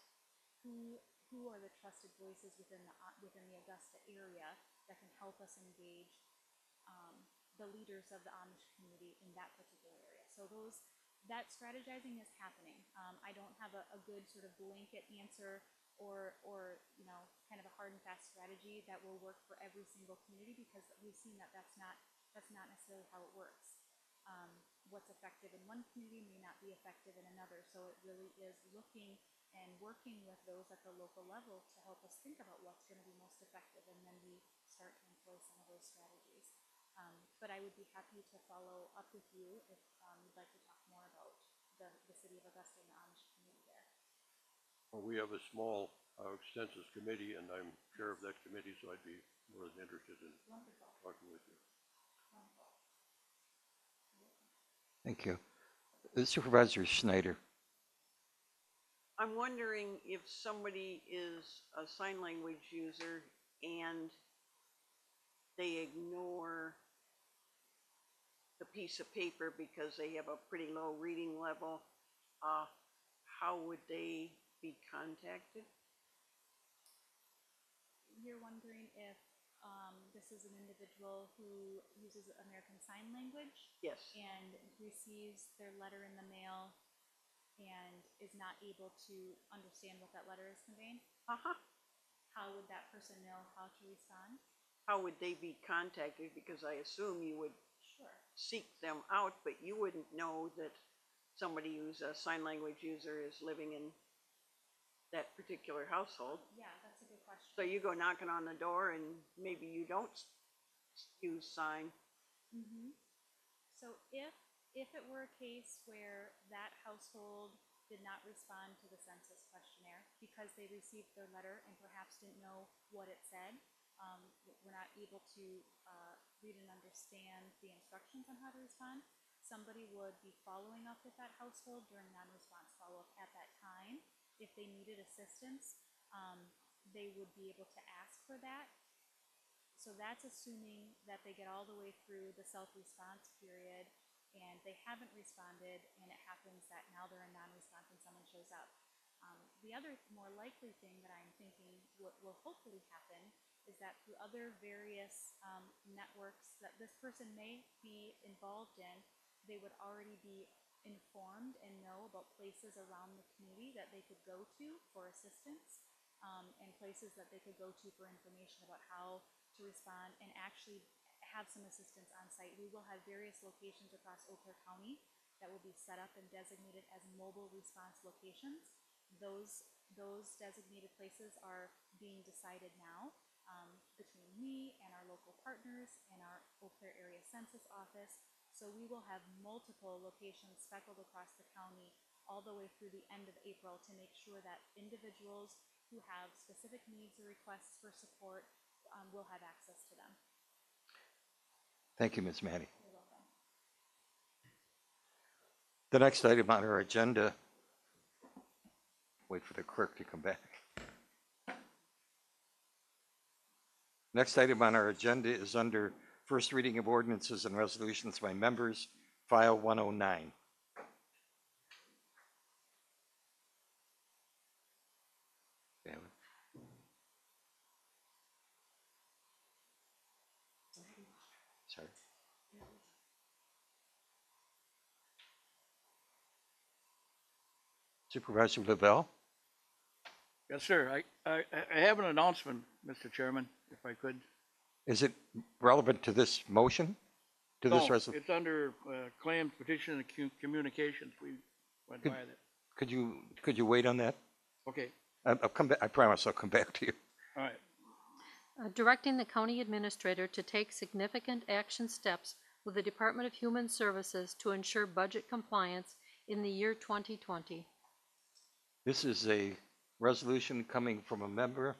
who who are the trusted voices within the uh, within the Augusta area that can help us engage um, the leaders of the Amish community in that particular area. So those that strategizing is happening. Um, I don't have a, a good sort of blanket answer or or you know kind of a hard and fast strategy that will work for every single community because we've seen that that's not that's not necessarily how it works. Um, what's effective in one community may not be effective in another. So it really is looking and working with those at the local level to help us think about what's going to be most effective, and then we start to employ some of those strategies. Um, but I would be happy to follow up with you if um, you'd like to talk more about the, the city of Augusta and the Amish community there. Well, we have a small uh, census committee, and I'm chair of that committee, so I'd be more than interested in Wonderful. talking with you. Wonderful. Thank you. Uh, Supervisor Schneider. I'm wondering if somebody is a sign language user and they ignore the piece of paper because they have a pretty low reading level, uh, how would they be contacted? You're wondering if um, this is an individual who uses American Sign Language Yes, and receives their letter in the mail and is not able to understand what that letter is conveying? uh-huh. How would that person know how to respond? How would they be contacted? Because I assume you would Sure. seek them out, but you wouldn't know that somebody who's a sign language user is living in that particular household. Yeah, that's a good question. So you go knocking on the door and maybe you don't s- use sign. Mm-hmm. So if, if it were a case where that household did not respond to the census questionnaire because they received their letter and perhaps didn't know what it said, um, we're not able to, uh, read and understand the instructions on how to respond, somebody would be following up with that household during non-response follow-up at that time. If they needed assistance, um, they would be able to ask for that so that's assuming that they get all the way through the self-response period and they haven't responded and it happens that now they're a non-response and someone shows up. Um, the other more likely thing that I'm thinking will hopefully happen is that through other various um, networks that this person may be involved in, they would already be informed and know about places around the community that they could go to for assistance um, and places that they could go to for information about how to respond and actually have some assistance on site. We will have various locations across Eau Claire County that will be set up and designated as mobile response locations. Those, those designated places are being decided now um, between me and our local partners and our Eau Claire Area Census Office. So we will have multiple locations speckled across the county all the way through the end of April to make sure that individuals who have specific needs or requests for support um, will have access to them. Thank you, Ms. Manny. The next item on our agenda, wait for the clerk to come back. Next item on our agenda is under first reading of ordinances and resolutions by members, file 109. Okay, Sorry. Supervisor Lavelle? Yes, sir. I, I, I have an announcement, Mr. Chairman, if I could. Is it relevant to this motion? To this No, resolution? It's under uh, claims, petition, and cu- communications. We went Could- by that. Could you, could you wait on that? Okay, I- I'll come back, I promise I'll come back to you. all right. Uh, directing the county administrator to take significant action steps with the Department of Human Services to ensure budget compliance in the year 2020. This is a resolution coming from a member.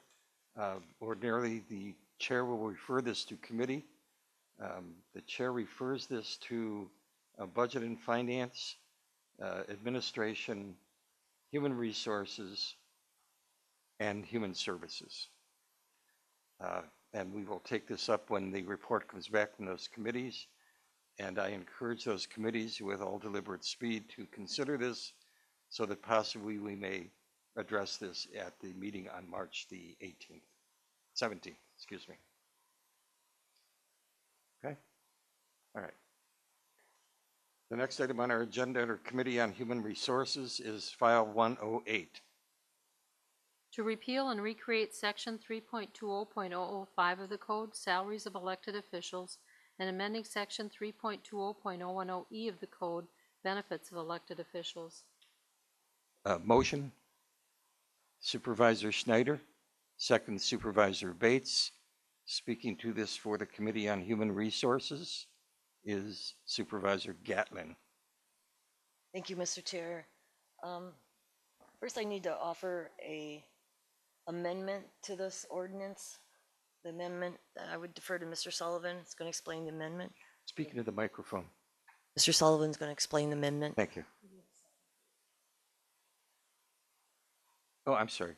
Uh, Ordinarily, the chair will refer this to committee. Um, The chair refers this to uh, Budget and Finance, uh, Administration, Human Resources, and Human Services. Uh, And we will take this up when the report comes back from those committees. And I encourage those committees with all deliberate speed to consider this so that possibly we may address this at the meeting on March the 18th, 17th, excuse me. Okay? All right. The next item on our agenda under Committee on Human Resources is File 108. To repeal and recreate Section 3.20.005 of the Code, salaries of elected officials, and amending Section 3.20.010E E of the Code, benefits of elected officials. Uh, Motion Supervisor Schneider, second Supervisor Bates. Speaking to this for the Committee on Human Resources is Supervisor Gatlin. Thank you, Mr. Chair. Um, First, I need to offer a amendment to this ordinance. The amendment, I would defer to Mr. Sullivan. He's going to explain the amendment. Speaking to the microphone. Mr. Sullivan's going to explain the amendment. Thank you. Oh, I'm sorry.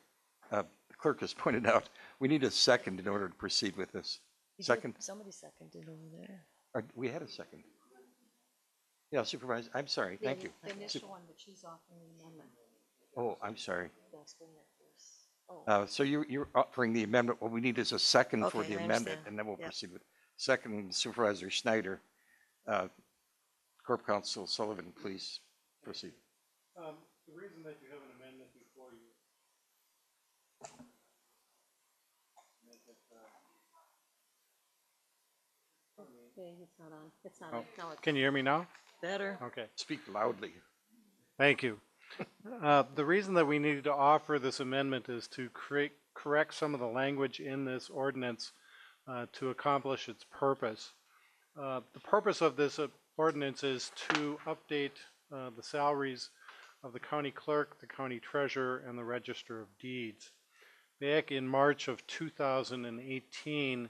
Uh, the Clerk has <laughs> pointed out, we need a second in order to proceed with this. You did- Second? Somebody seconded over there. Or, We had a second. Yeah, Supervisor, I'm sorry, thank you. The Sup- initial one, but she's offering the amendment. Oh, I'm sorry. You'll explain that first. Oh, Uh, So you're, you're offering the amendment, what we need is a second for Okay, the I amendment, understand. and then we'll Yep. proceed with. Second Supervisor Schneider. Uh, Corp Counsel Sullivan, please proceed. Um, the reason that you have an amendment before you. Make it, uh, Okay, it's not on, it's not Oh. on, no, it's. Can you hear me now? better. Okay, Speak loudly. thank you. Uh, the reason that we needed to offer this amendment is to create, correct some of the language in this ordinance uh, to accomplish its purpose. Uh, the purpose of this uh, ordinance is to update uh, the salaries of the county clerk, the county treasurer, and the register of deeds. Back in March of 2018,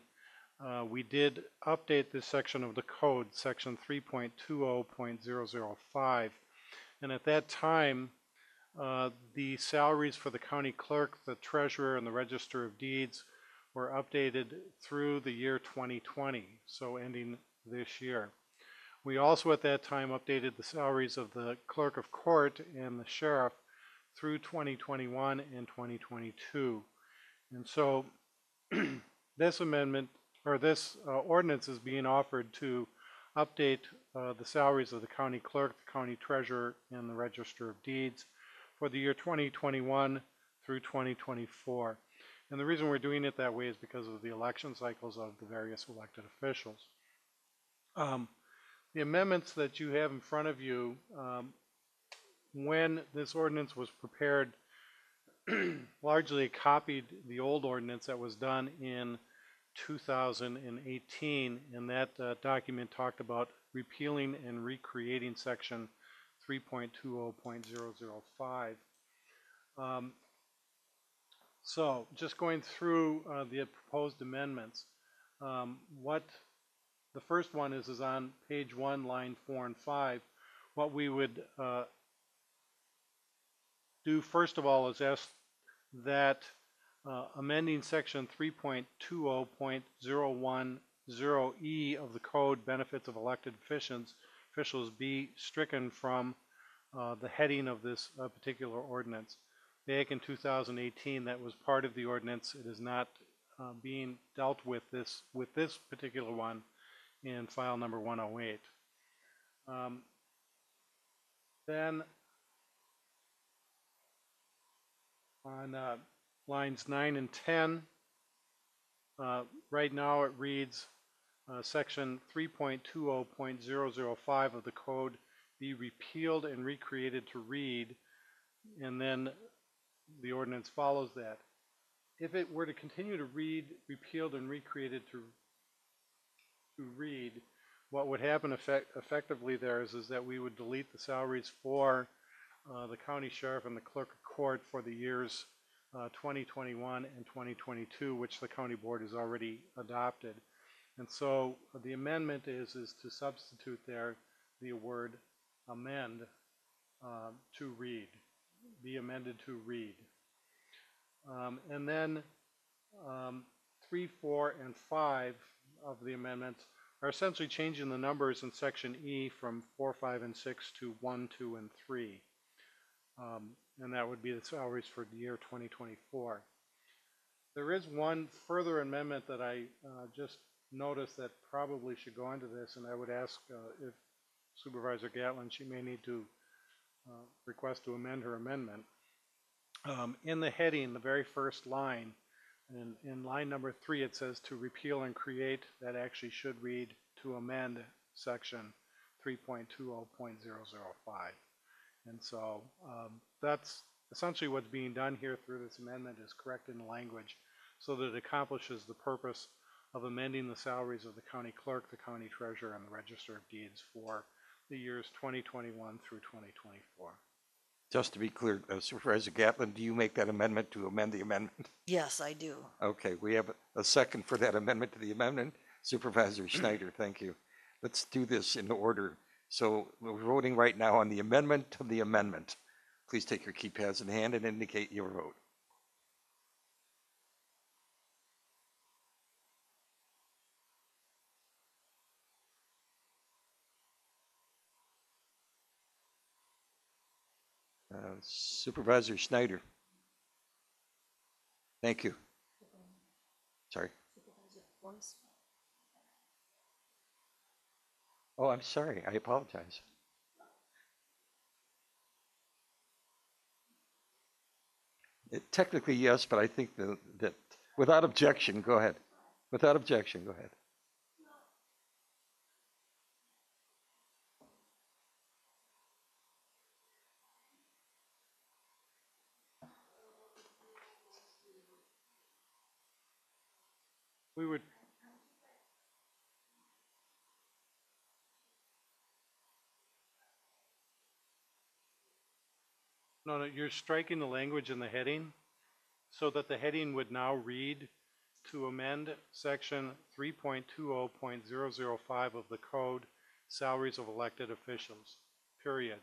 uh, we did update this section of the code, section 3.20.005. And at that time, uh, the salaries for the county clerk, the treasurer, and the register of deeds were updated through the year 2020, so ending this year. We also at that time updated the salaries of the clerk of court and the sheriff through 2021 and 2022. And so <clears throat> this amendment, or this uh, ordinance is being offered to update uh, the salaries of the county clerk, the county treasurer, and the register of deeds for the year 2021 through 2024. And the reason we're doing it that way is because of the election cycles of the various elected officials. Um, The amendments that you have in front of you, um, when this ordinance was prepared, <clears throat> largely copied the old ordinance that was done in 2018, and that uh, document talked about repealing and recreating section 3.20.005. Um, So, just going through uh, the proposed amendments, um, what the first one is, is on page one, line four and five. What we would uh, do first of all is ask that uh, amending section 3.20.010E E of the code benefits of elected officials, officials be stricken from uh, the heading of this uh, particular ordinance. Back in 2018, that was part of the ordinance. It is not uh, being dealt with this, with this particular one in file number 108. Um, Then on uh, lines 9 and 10, uh, right now it reads, uh, section 3.20.005 of the code be repealed and recreated to read, and then the ordinance follows that. If it were to continue to read, repealed and recreated to, to read, what would happen effect, effectively there is, is that we would delete the salaries for uh, the county sheriff and the clerk of court for the years 2021 and 2022, which the county board has already adopted. And so uh, the amendment is, is to substitute there the word amend uh, to read, be amended to read. Um, And then um, three, four, and five of the amendments are essentially changing the numbers in section E from four, five, and six to one, two, and three. Um, And that would be the salaries for the year 2024. There is one further amendment that I uh, just noticed that probably should go into this, and I would ask uh, if Supervisor Gatlin, she may need to uh, request to amend her amendment. Um, In the heading, the very first line, in, in line number three, it says to repeal and create, that actually should read to amend section 3.20.005. And so um, that's essentially what's being done here through this amendment is correcting the language so that it accomplishes the purpose of amending the salaries of the county clerk, the county treasurer, and the register of deeds for the years 2021 through 2024. Just to be clear, uh, Supervisor Gatlin, do you make that amendment to amend the amendment? Yes, I do. Okay, we have a- a second for that amendment to the amendment. Supervisor <clears throat> Schneider, thank you. Let's do this in order. So we're voting right now on the amendment of the amendment. Please take your keypads in hand and indicate your vote. Uh, Supervisor Schneider. Thank you. Sorry. Oh, I'm sorry. I apologize. Technically, yes, but I think that, that, without objection, go ahead. Without objection, go ahead. We would, no, no, you're striking the language in the heading so that the heading would now read to amend section 3.20.005 of the code, salaries of elected officials, period.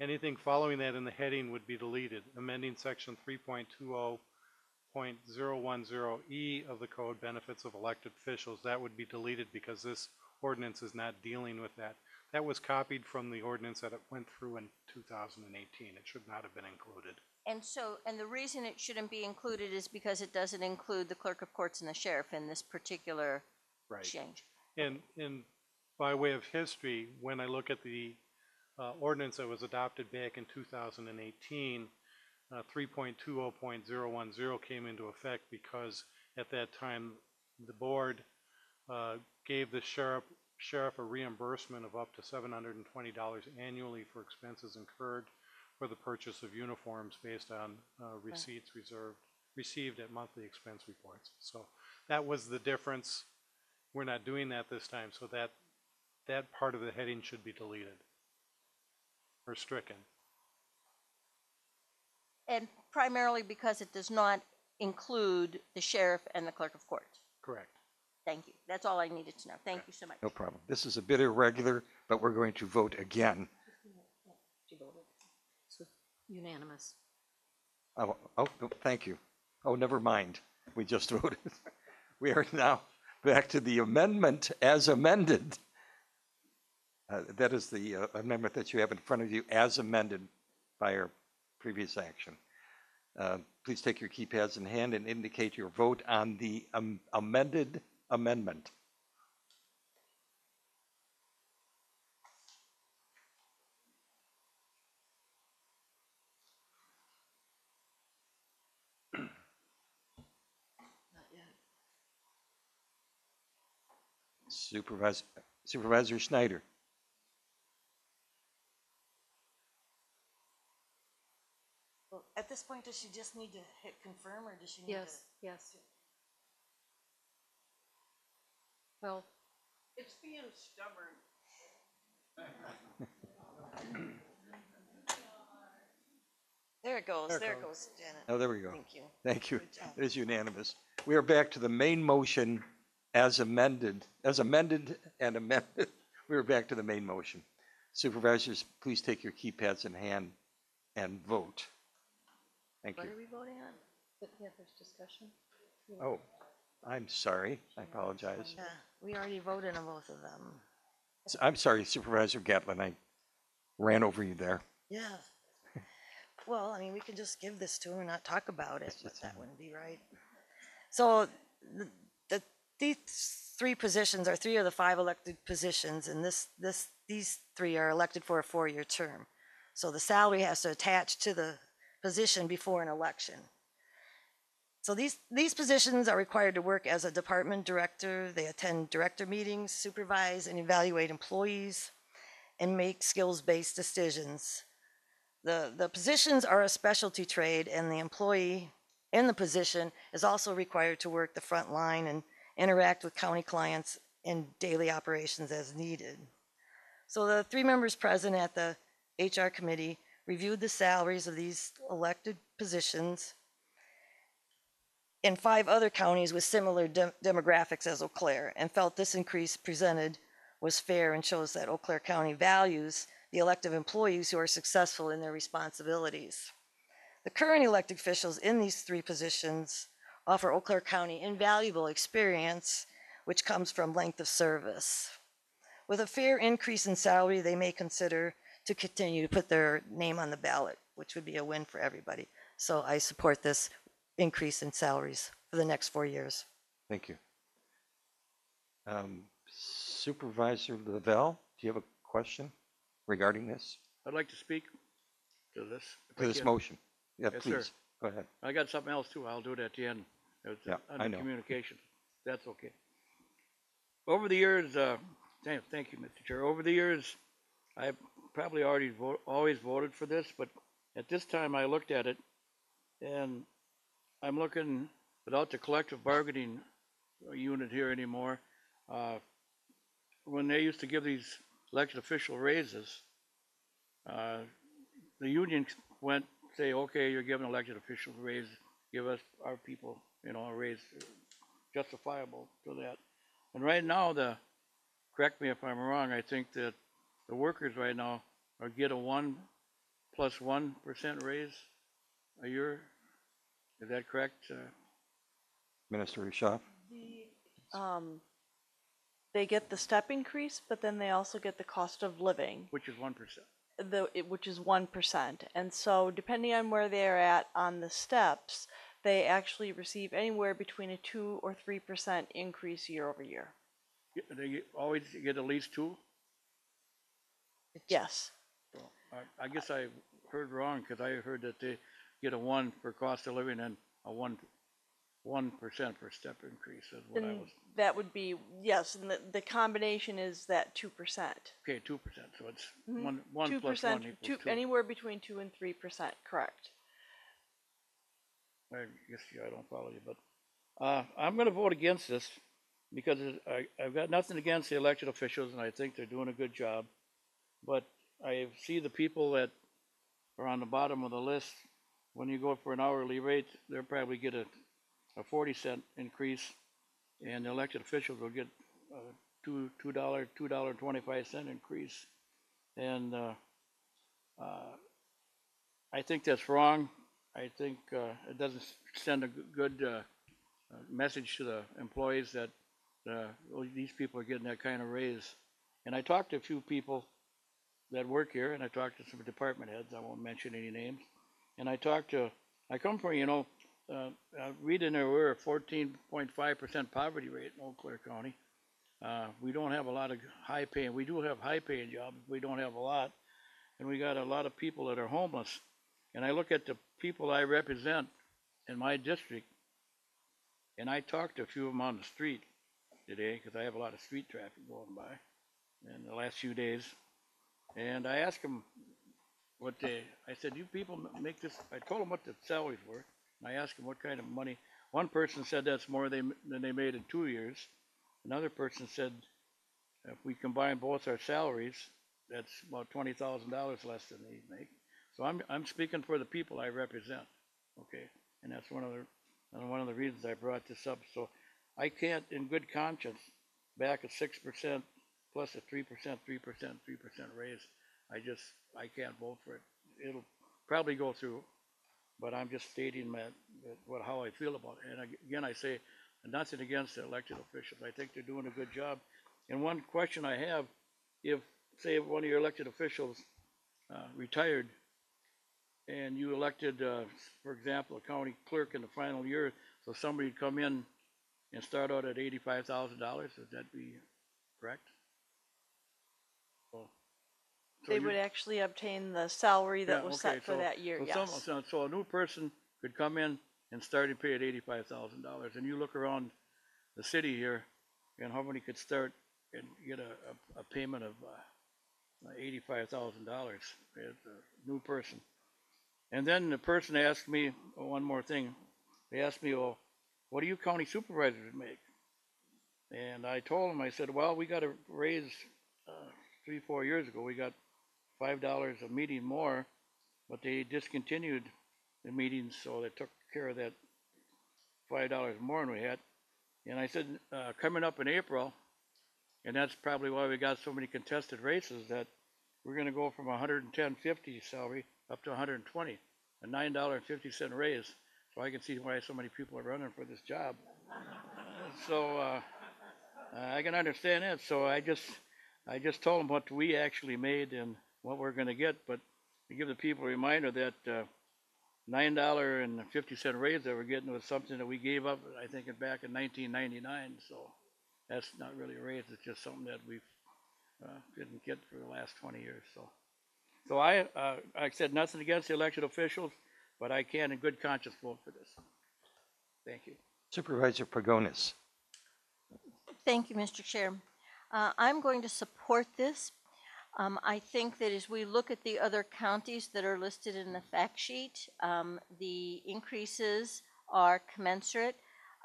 Anything following that in the heading would be deleted, amending section 3.20.010E E of the code, benefits of elected officials. That would be deleted because this ordinance is not dealing with that. That was copied from the ordinance that it went through in 2018. It should not have been included. And so, and the reason it shouldn't be included is because it doesn't include the clerk of courts and the sheriff in this particular Right. change. And, and by way of history, when I look at the uh, ordinance that was adopted back in 2018, uh, 3.20.010 came into effect because at that time, the board uh, gave the sheriff, sheriff a reimbursement of up to $720 annually for expenses incurred for the purchase of uniforms based on uh, receipts reserved, received at monthly expense reports. So that was the difference. We're not doing that this time, so that, that part of the heading should be deleted or stricken. And primarily because it does not include the sheriff and the clerk of court. Correct. Thank you. That's all I needed to know. Thank you so much. No problem. This is a bit irregular, but we're going to vote again. So Unanimous. Oh, oh, no, thank you. Oh, never mind. We just <laughs> voted. We are now back to the amendment as amended. Uh, That is the uh, amendment that you have in front of you as amended by our previous action. Uh, Please take your keypads in hand and indicate your vote on the um, amended amendment. Supervisor, Supervisor Schneider. Well, at this point, does she just need to hit confirm or does she need to? Yes, yes. Well, It's being stubborn. There it goes, There it goes. goes, Janet. Oh, there we go. Thank you. Thank you. Good job. It is unanimous. We are back to the main motion as amended, as amended and amended. <laughs> We are back to the main motion. Supervisors, please take your keypads in hand and vote. Thank you. What you. are we voting on? But, yeah, there's discussion. Oh, I'm sorry. I apologize. Yeah, we already voted on both of them. S- I'm sorry Supervisor Gatlin, I ran over you there. Yeah. Well, I mean, we could just give this to her and not talk about it, but that wouldn't be right. So the, the, these three positions are three of the five elected positions, and this, this, these three are elected for a four-year term. So the salary has to attach to the position before an election. So these, these positions are required to work as a department director. They attend director meetings, supervise and evaluate employees, and make skills-based decisions. The, the positions are a specialty trade, and the employee in the position is also required to work the front line and interact with county clients in daily operations as needed. So the three members present at the HR committee reviewed the salaries of these elected positions in five other counties with similar dem- demographics as Eau Claire and felt this increase presented was fair and shows that Eau Claire County values the elective employees who are successful in their responsibilities. The current elected officials in these three positions offer Eau Claire County invaluable experience, which comes from length of service. With a fair increase in salary, they may consider to continue to put their name on the ballot, which would be a win for everybody. So I support this increase in salaries for the next four years. Thank you. Um, Supervisor Lavelle, do you have a question regarding this, I'd like to speak to this. if I to this can. motion? Yeah, Yes, sir. please, go ahead. I got something else too. I'll do it at the end. It's Yeah, I under know. communication. That's okay. Over the years, uh, thank, thank you, Mr. Chair. Over the years, I probably already vo- always voted for this, but at this time I looked at it and I'm looking without the collective bargaining unit here anymore. Uh, when they used to give these elected official raises, uh, the union went, say, okay, you're giving elected officials a raise, give us, our people, you know, a raise justifiable to that. And right now, the, correct me if I'm wrong, I think that the workers right now are get a one plus one percent raise a year. Is that correct? Uh, Minister Rishoff? Um, they get the step increase, but then they also get the cost of living, Which is one percent. the, it- which is one percent. And so depending on where they're at on the steps, they actually receive anywhere between a two or three percent increase year over year. get- they always get at least two? Yes. So, I, I guess I heard wrong, cause I heard that they get a one for cost of living and a one, one percent per step increase is what I was, that would be, yes, and the, the combination is that two percent. okay, two percent, so it's Mhm. one, one Two plus one percent, equals two, two. anywhere between two and three percent, correct. I guess, yeah, I don't follow you, but, uh, I'm gonna vote against this because it- I, I've got nothing against the elected officials and I think they're doing a good job. But I see the people that are on the bottom of the list, when you go for an hourly rate, they'll probably get a, a forty cent increase. And the elected officials will get a two, two dollar, two dollar twenty-five cent increase. And, uh, uh, I think that's wrong. I think uh, it doesn't send a good uh, uh, message to the employees that uh, well, these people are getting that kind of raise. And I talked to a few people that work here, and I talked to some department heads. I won't mention any names. And I talked to, I come from, you know, uh, uh, reading there we're a 14.5% poverty rate in Eau Claire County. Uh, we don't have a lot of high paying. We do have high paying jobs. We don't have a lot, and we got a lot of people that are homeless. And I look at the people I represent in my district, and I talked to a few of them on the street today because I have a lot of street traffic going by in the last few days. And I asked them what they, I said, you people make this, I told them what the salaries were. And I asked them what kind of money. One person said that's more they, than they made in two years. Another person said, if we combine both our salaries, that's about twenty thousand dollars less than they make. So I'm, I'm speaking for the people I represent, okay? And that's one of the, and one of the reasons I brought this up. So I can't, in good conscience, back a six percent plus a three percent, three percent, three percent raise. I just, I can't vote for it. It'll probably go through, but I'm just stating that, what, how I feel about it. And again, I say, nothing against the elected officials. I think they're doing a good job. And one question I have, if, say, if one of your elected officials, uh, retired, and you elected, uh, for example, a county clerk in the final year, so somebody'd come in and start out at eighty-five thousand dollars, would that be correct? So- They you- would actually obtain the salary that yeah, was okay, set for so- that year, so some- yes. So, so a new person could come in and start and pay at eighty-five thousand dollars, and you look around the city here, and how many could start and get a, a, a payment of, uh, eighty-five thousand dollars as a new person. And then the person asked me, oh, one more thing, they asked me, well, what do you county supervisors make? And I told them, I said, well, we got a raise, uh, three, four years ago, we got five dollars a meeting more, but they discontinued the meetings, so they took care of that five dollars more than we had. And I said, uh, coming up in April, and that's probably why we got so many contested races, that we're gonna go from hundred and ten fifty salary up to hundred and twenty, a nine dollar and fifty cent raise. So I can see why so many people are running for this job. <laughs> So, uh, I can understand that, so I just, I just told them what we actually made and what we're gonna get, but to give the people a reminder that, uh, nine dollar and fifty cent raise that we're getting was something that we gave up, I think, back in nineteen ninety-nine, so that's not really a raise, it's just something that we've, uh, didn't get for the last twenty years, so. So I, uh, I said nothing against the elected officials, but I can in good conscience vote for this. Thank you. Supervisor Pagonis. Thank you, Mr. Chair. Uh, I'm going to support this. Um, I think that as we look at the other counties that are listed in the fact sheet, um, the increases are commensurate.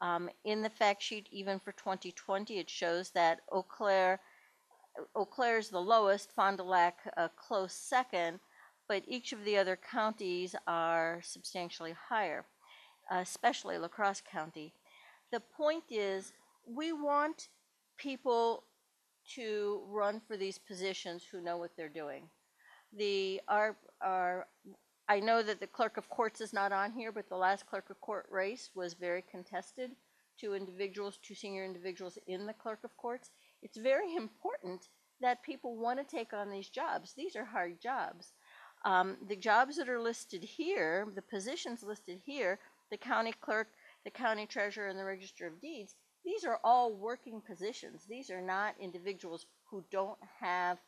Um, in the fact sheet, even for 2020, it shows that Eau Claire, Eau Claire is the lowest, Fond du Lac a close second, but each of the other counties are substantially higher, especially La Crosse County. The point is, we want people to run for these positions who know what they're doing. The, our, our, I know that the clerk of courts is not on here, but the last clerk of court race was very contested. Two individuals, two senior individuals in the clerk of courts. It's very important that people want to take on these jobs. These are hard jobs. Um, the jobs that are listed here, the positions listed here, the county clerk, the county treasurer, and the register of deeds, these are all working positions. These are not individuals who don't have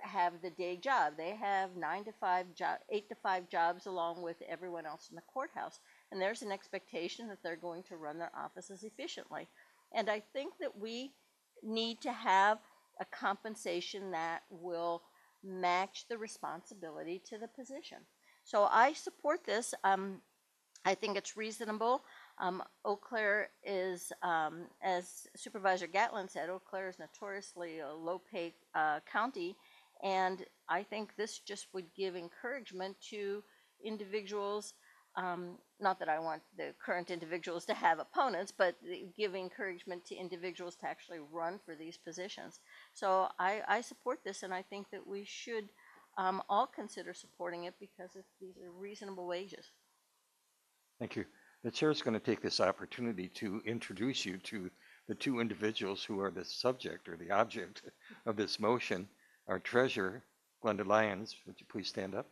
have the day job. They have nine to five job, eight to five jobs along with everyone else in the courthouse. And there's an expectation that they're going to run their offices efficiently. And I think that we need to have a compensation that will match the responsibility to the position. So I support this. Um, I think it's reasonable. Um, Eau Claire is, um, as Supervisor Gatlin said, Eau Claire is notoriously a low-pay uh, county, and I think this just would give encouragement to individuals. Um, not that I want the current individuals to have opponents, but give encouragement to individuals to actually run for these positions. So I, I support this, and I think that we should um, all consider supporting it because these are reasonable wages. Thank you. The chair is going to take this opportunity to introduce you to the two individuals who are the subject or the object of this motion. Our treasurer, Glenda Lyons, would you please stand up?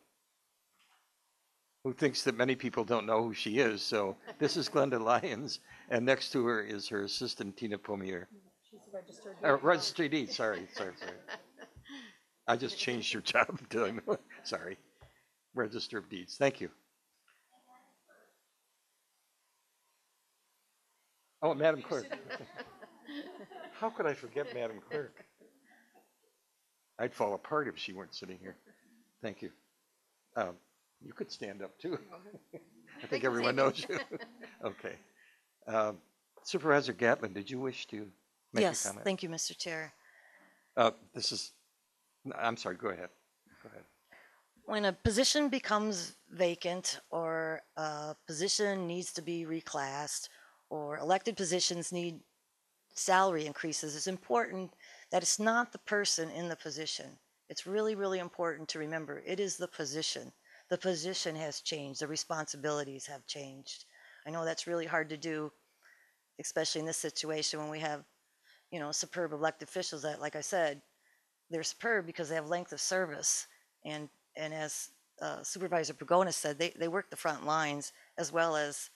Who thinks that many people don't know who she is, so this is Glenda Lyons, and next to her is her assistant Tina Pomier. She's a registered. Uh, registry deed, sorry, sorry, sorry. I just changed your job, <laughs> doing- sorry. Register of deeds, thank you. Oh, Madam Clerk. <laughs> How could I forget Madam Clerk? I'd fall apart if she weren't sitting here. Thank you. Um, You could stand up too. <laughs> I think everyone knows you. <laughs> Okay. Um, Supervisor Gatlin, did you wish to make a Yes, comment? thank you, Mr. Chair. Uh, This is, I'm sorry, go ahead. Go ahead. When a position becomes vacant or a position needs to be reclassed or elected positions need salary increases, it's important that it's not the person in the position. It's really, really important to remember it is the position. The position has changed, the responsibilities have changed. I know that's really hard to do, especially in this situation when we have, you know, superb elected officials that, like I said, they're superb because they have length of service. And, and as uh, Supervisor Pagonis said, they, they work the front lines as well as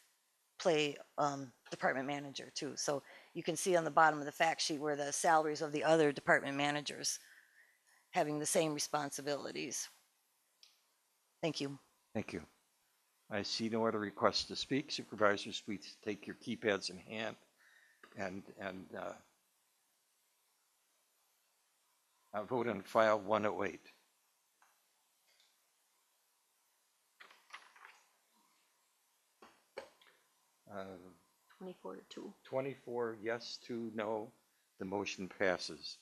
play um, department manager too. So you can see on the bottom of the fact sheet where the salaries of the other department managers having the same responsibilities. Thank you. Thank you. I see no other requests to speak. Supervisors, please take your keypads in hand and, and uh, uh, vote on file 108. Uh, Twenty-four to two. 24 yes, 2 no. The motion passes.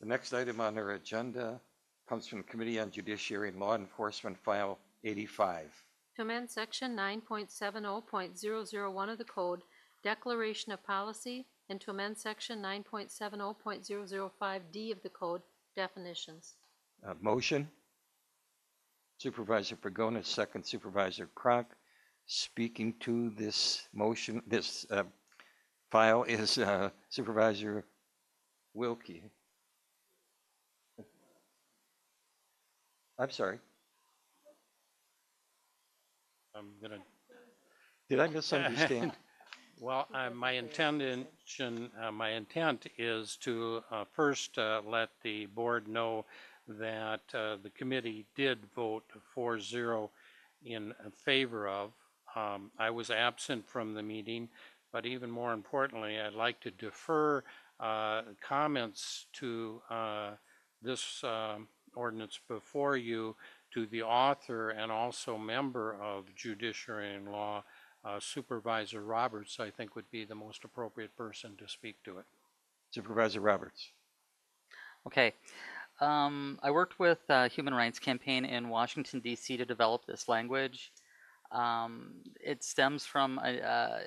The next item on our agenda comes from the Committee on Judiciary and Law Enforcement, File 85. To amend section nine point seven oh point zero zero one of the code, declaration of policy, and to amend section nine point seven oh point zero zero five D of the code, definitions. Uh, Motion? Supervisor Pagonis, second Supervisor Kronk. Speaking to this motion, this uh, file is uh, Supervisor Wilkie. I'm sorry, I'm gonna. did I misunderstand? <laughs> Well, uh, my intention, uh, my intent is to, uh, first, uh, let the board know that, uh, the committee did vote four zero in favor of. Um, I was absent from the meeting, but even more importantly, I'd like to defer, uh, comments to, uh, this, um, ordinance before you to the author and also member of Judiciary and Law, uh, Supervisor Roberts, I think would be the most appropriate person to speak to it. Supervisor Roberts. Okay. Um, I worked with uh, Human Rights Campaign in Washington, D.C. to develop this language. Um, it stems from uh,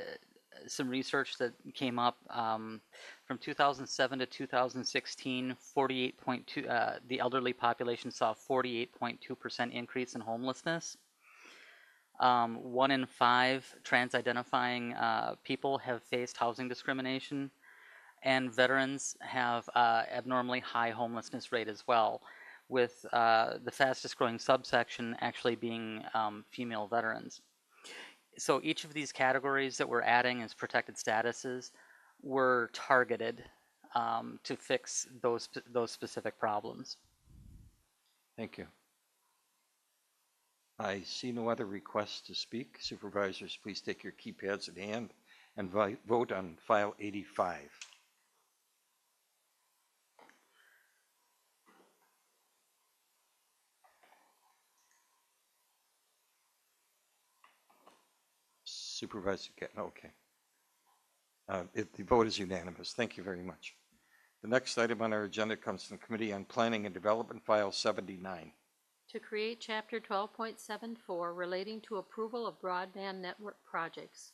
some research that came up um, from 2007 to 2016. 48.2, uh, the elderly population saw 48.2% increase in homelessness. Um, one in five trans identifying uh, people have faced housing discrimination, and veterans have uh, abnormally high homelessness rate as well, with uh, the fastest growing subsection actually being um, female veterans. So each of these categories that we're adding as protected statuses were targeted um, to fix those, those specific problems. Thank you. I see no other requests to speak. Supervisors, please take your keypads in hand and vote on file 85. Supervisor, Ga- okay. Uh, it- The vote is unanimous. Thank you very much. The next item on our agenda comes from the Committee on Planning and Development, File 79. To create chapter twelve point seven four relating to approval of broadband network projects.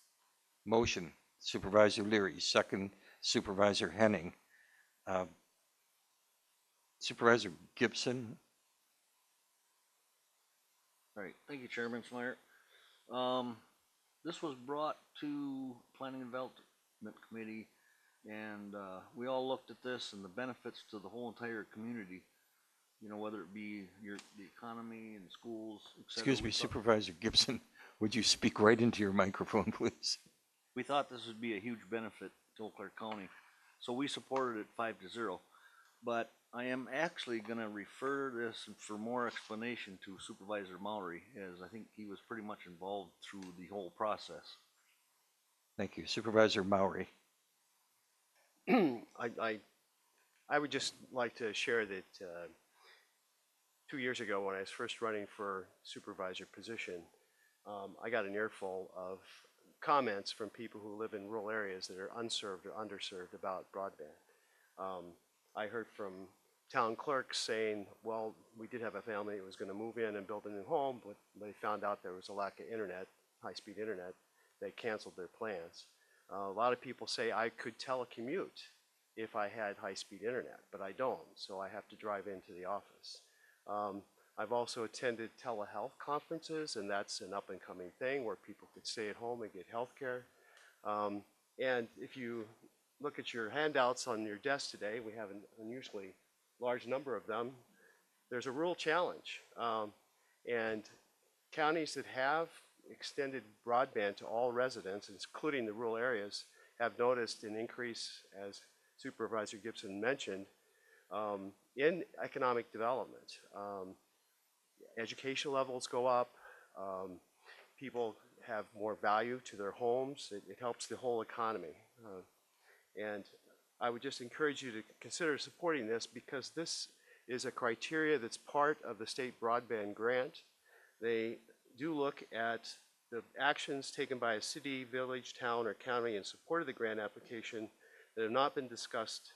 Motion Supervisor Leary, second Supervisor Henning. Uh, Supervisor Gibson, Right, thank you, Chairman Smiar. Um, this was brought to Planning and Development Committee, and, uh, we all looked at this and the benefits to the whole entire community. You know, whether it be your, the economy and schools, et cetera. excuse me, We thought- Supervisor Gibson, would you speak right into your microphone, please? We thought this would be a huge benefit to Eau Claire County, so we supported it five to zero. But I am actually gonna refer this for more explanation to Supervisor Maury, as I think he was pretty much involved through the whole process. Thank you. Supervisor Maury. <clears throat> I, I, I would just like to share that, uh, two years ago, when I was first running for supervisor position, um, I got an earful of comments from people who live in rural areas that are unserved or underserved about broadband. Um, I heard from town clerks saying, well, we did have a family that was gonna move in and build a new home, but they found out there was a lack of internet, high-speed internet, they canceled their plans. Uh, a lot of people say I could telecommute if I had high-speed internet, but I don't, so I have to drive into the office. Um, I've also attended telehealth conferences, and that's an up-and-coming thing where people could stay at home and get health care. Um, and if you look at your handouts on your desk today, we have an unusually large number of them. There's a rural challenge. Um, and counties that have extended broadband to all residents, including the rural areas, have noticed an increase, as Supervisor Gibson mentioned, um, in economic development. Um, educational levels go up. Um, people have more value to their homes. It, it helps the whole economy. Uh, and I would just encourage you to consider supporting this because this is a criteria that's part of the state broadband grant. They do look at the actions taken by a city, village, town, or county in support of the grant application that have not been discussed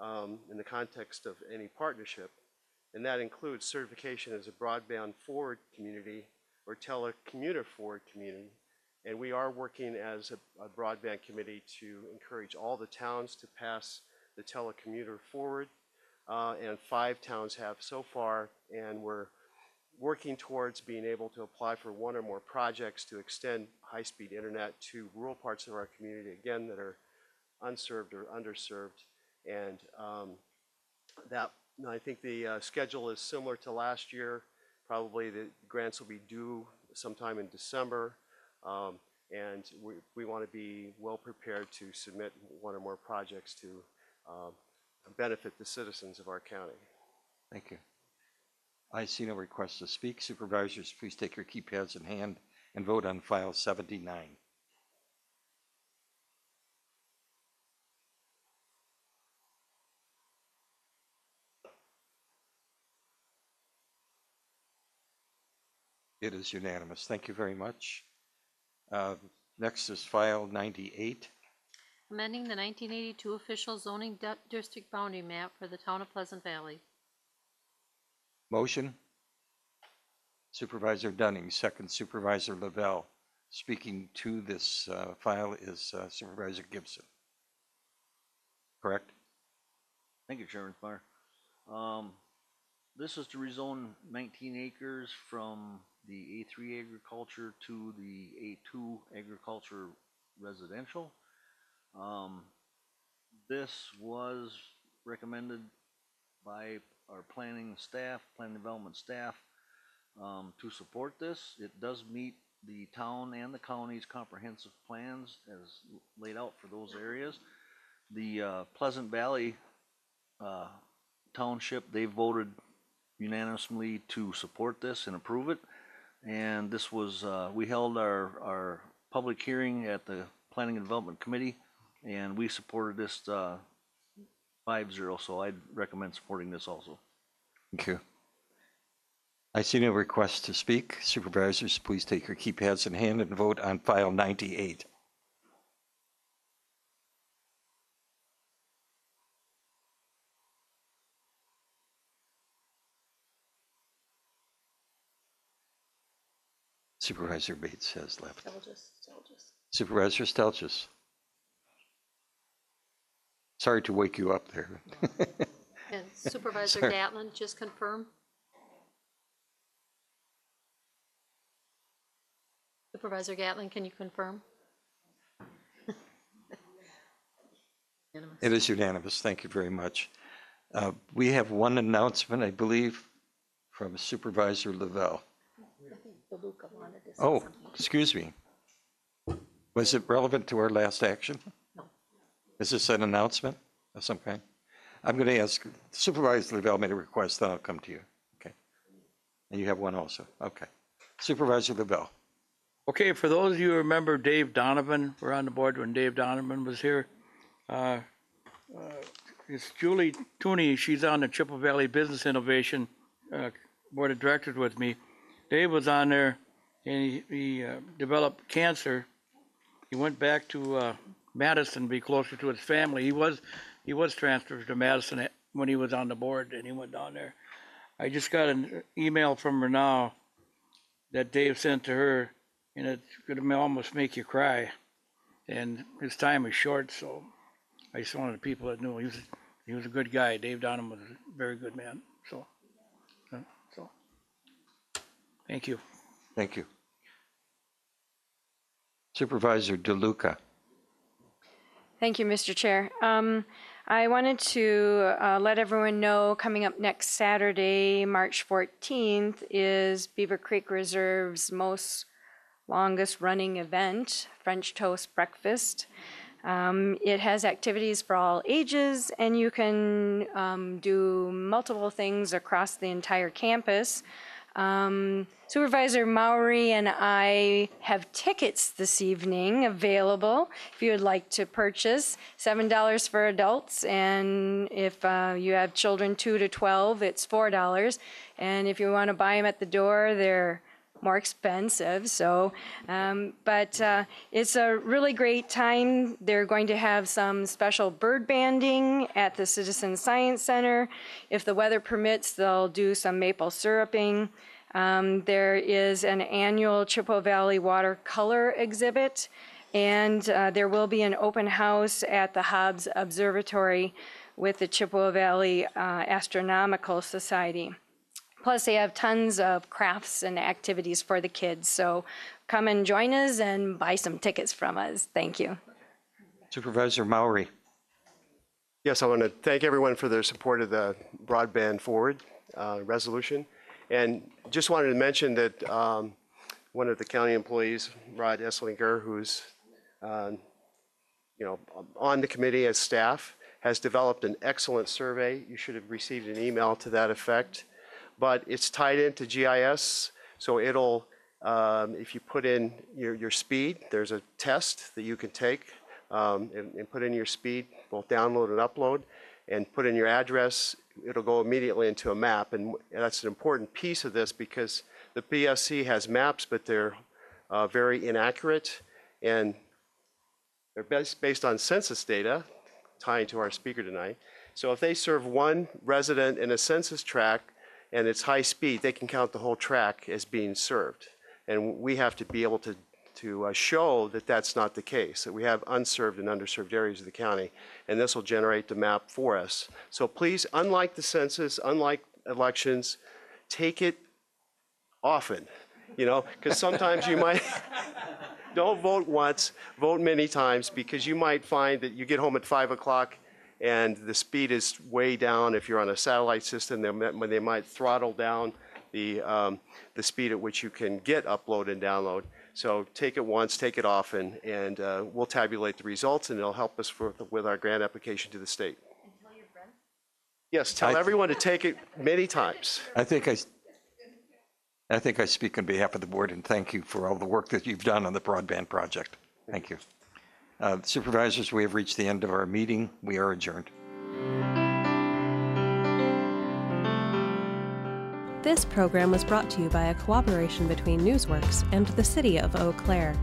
um, in the context of any partnership. And that includes certification as a broadband forward community or telecommuter forward community. And we are working as a, a broadband committee to encourage all the towns to pass the telecommuter forward. Uh, and five towns have so far, and we're working towards being able to apply for one or more projects to extend high-speed internet to rural parts of our community, again, that are unserved or underserved. And um, that, I think the uh, schedule is similar to last year. Probably the grants will be due sometime in December. Um, and we, we want to be well prepared to submit one or more projects to um, benefit the citizens of our county. Thank you. I see no requests to speak. Supervisors, please take your keypads in hand and vote on file 79. It is unanimous. Thank you very much. Uh, Next is file 98. Amending the nineteen eighty-two official zoning di- district boundary map for the town of Pleasant Valley. Motion? Supervisor Dunning, second Supervisor Lavelle. Speaking to this uh, file is uh, Supervisor Gibson. Correct? Thank you, Chairman Smiar. Um, this is to rezone nineteen acres from the A three agriculture to the A two agriculture residential. Um, this was recommended by our planning staff, planning development staff, um, to support this. It does meet the town and the county's comprehensive plans as laid out for those areas. the uh, Pleasant Valley uh, Township, they voted unanimously to support this and approve it. And this was, uh, we held our, our public hearing at the Planning and Development Committee, and we supported this uh, five zero, so I'd recommend supporting this also. Thank you. I see no request to speak. Supervisors, please take your keypads in hand and vote on file 98. Supervisor Bates has left. Supervisor Stelzis. Sorry to wake you up there. <laughs> And Supervisor Sorry. Gatlin, just confirm. Supervisor Gatlin, can you confirm? It is unanimous. Thank you very much. Uh, We have one announcement, I believe, from Supervisor Lavelle. Oh, excuse me. Was it relevant to our last action? No. Is this an announcement of some kind? I'm going to ask Supervisor Lavelle made a request, then I'll come to you. Okay. And you have one also. Okay. Supervisor Lavelle. Okay, for those of you who remember Dave Donovan, we're on the board when Dave Donovan was here. Uh, uh, It's Julie Tooney, she's on the Chippewa Valley Business Innovation uh, Board of Directors with me. Dave was on there and he, he uh, developed cancer. He went back to uh, Madison to be closer to his family. He was, he was transferred to Madison when he was on the board and he went down there. I just got an email from her now that Dave sent to her and it's gonna almost make you cry. And his time is short, so I just wanted the people that knew he was, he was a good guy. Dave Donham was a very good man, so, uh, so. Thank you. Thank you. Supervisor DeLuca. Thank you, Mr. Chair. Um, I wanted to uh, let everyone know coming up next Saturday, March 14th, is Beaver Creek Reserve's most longest running event, French Toast Breakfast. Um, it has activities for all ages, and you can um, do multiple things across the entire campus. Um, Supervisor Maury and I have tickets this evening available if you would like to purchase. $7 for adults, and if uh, you have children 2 to 12, it's $4. And if you want to buy them at the door, they're more expensive. So, um, but uh, it's a really great time. They're going to have some special bird banding at the Citizen Science Center. If the weather permits, they'll do some maple syruping. Um, there is an annual Chippewa Valley watercolor exhibit, and uh, there will be an open house at the Hobbs Observatory with the Chippewa Valley uh, Astronomical Society. Plus, they have tons of crafts and activities for the kids. So come and join us and buy some tickets from us. Thank you. Supervisor Maury. Yes, I want to thank everyone for their support of the broadband forward uh, resolution. And just wanted to mention that um, one of the county employees, Rod Eslinger, who's, um, you know, on the committee as staff, has developed an excellent survey. You should have received an email to that effect. But it's tied into GIS, so it'll, um, if you put in your, your speed, there's a test that you can take um, and, and put in your speed, both download and upload, and put in your address, it'll go immediately into a map. And that's an important piece of this because the PSC has maps, but they're uh, very inaccurate and they're based, based on census data, tying to our speaker tonight. So if they serve one resident in a census tract and it's high speed, they can count the whole tract as being served. And we have to be able to, to uh, show that that's not the case, that we have unserved and underserved areas of the county, and this will generate the map for us. So please, unlike the census, unlike elections, take it often, you know, because sometimes you might, <laughs> don't vote once, vote many times, because you might find that you get home at five o'clock and the speed is way down. If you're on a satellite system, they might, they might throttle down the, um, the speed at which you can get upload and download. So take it once, take it often, and uh, we'll tabulate the results, and it'll help us for, with our grant application to the state. Yes, tell I- everyone to take it many times. I think I, s- I think I speak on behalf of the board and thank you for all the work that you've done on the broadband project. Thank you. Uh, Supervisors, we have reached the end of our meeting. We are adjourned. This program was brought to you by a cooperation between Newsworks and the City of Eau Claire.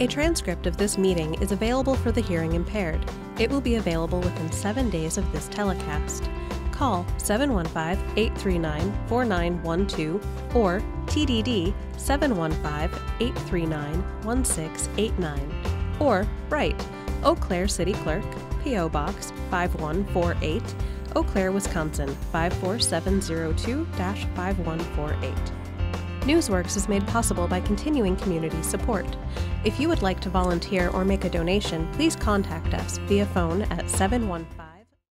A transcript of this meeting is available for the hearing impaired. It will be available within seven days of this telecast. Call 715 839 4912 or TDD 715 839 1689 or write Eau Claire City Clerk, P.O. Box 5148, Eau Claire, Wisconsin 54702 5148. Newsworks is made possible by continuing community support. If you would like to volunteer or make a donation, please contact us via phone at 715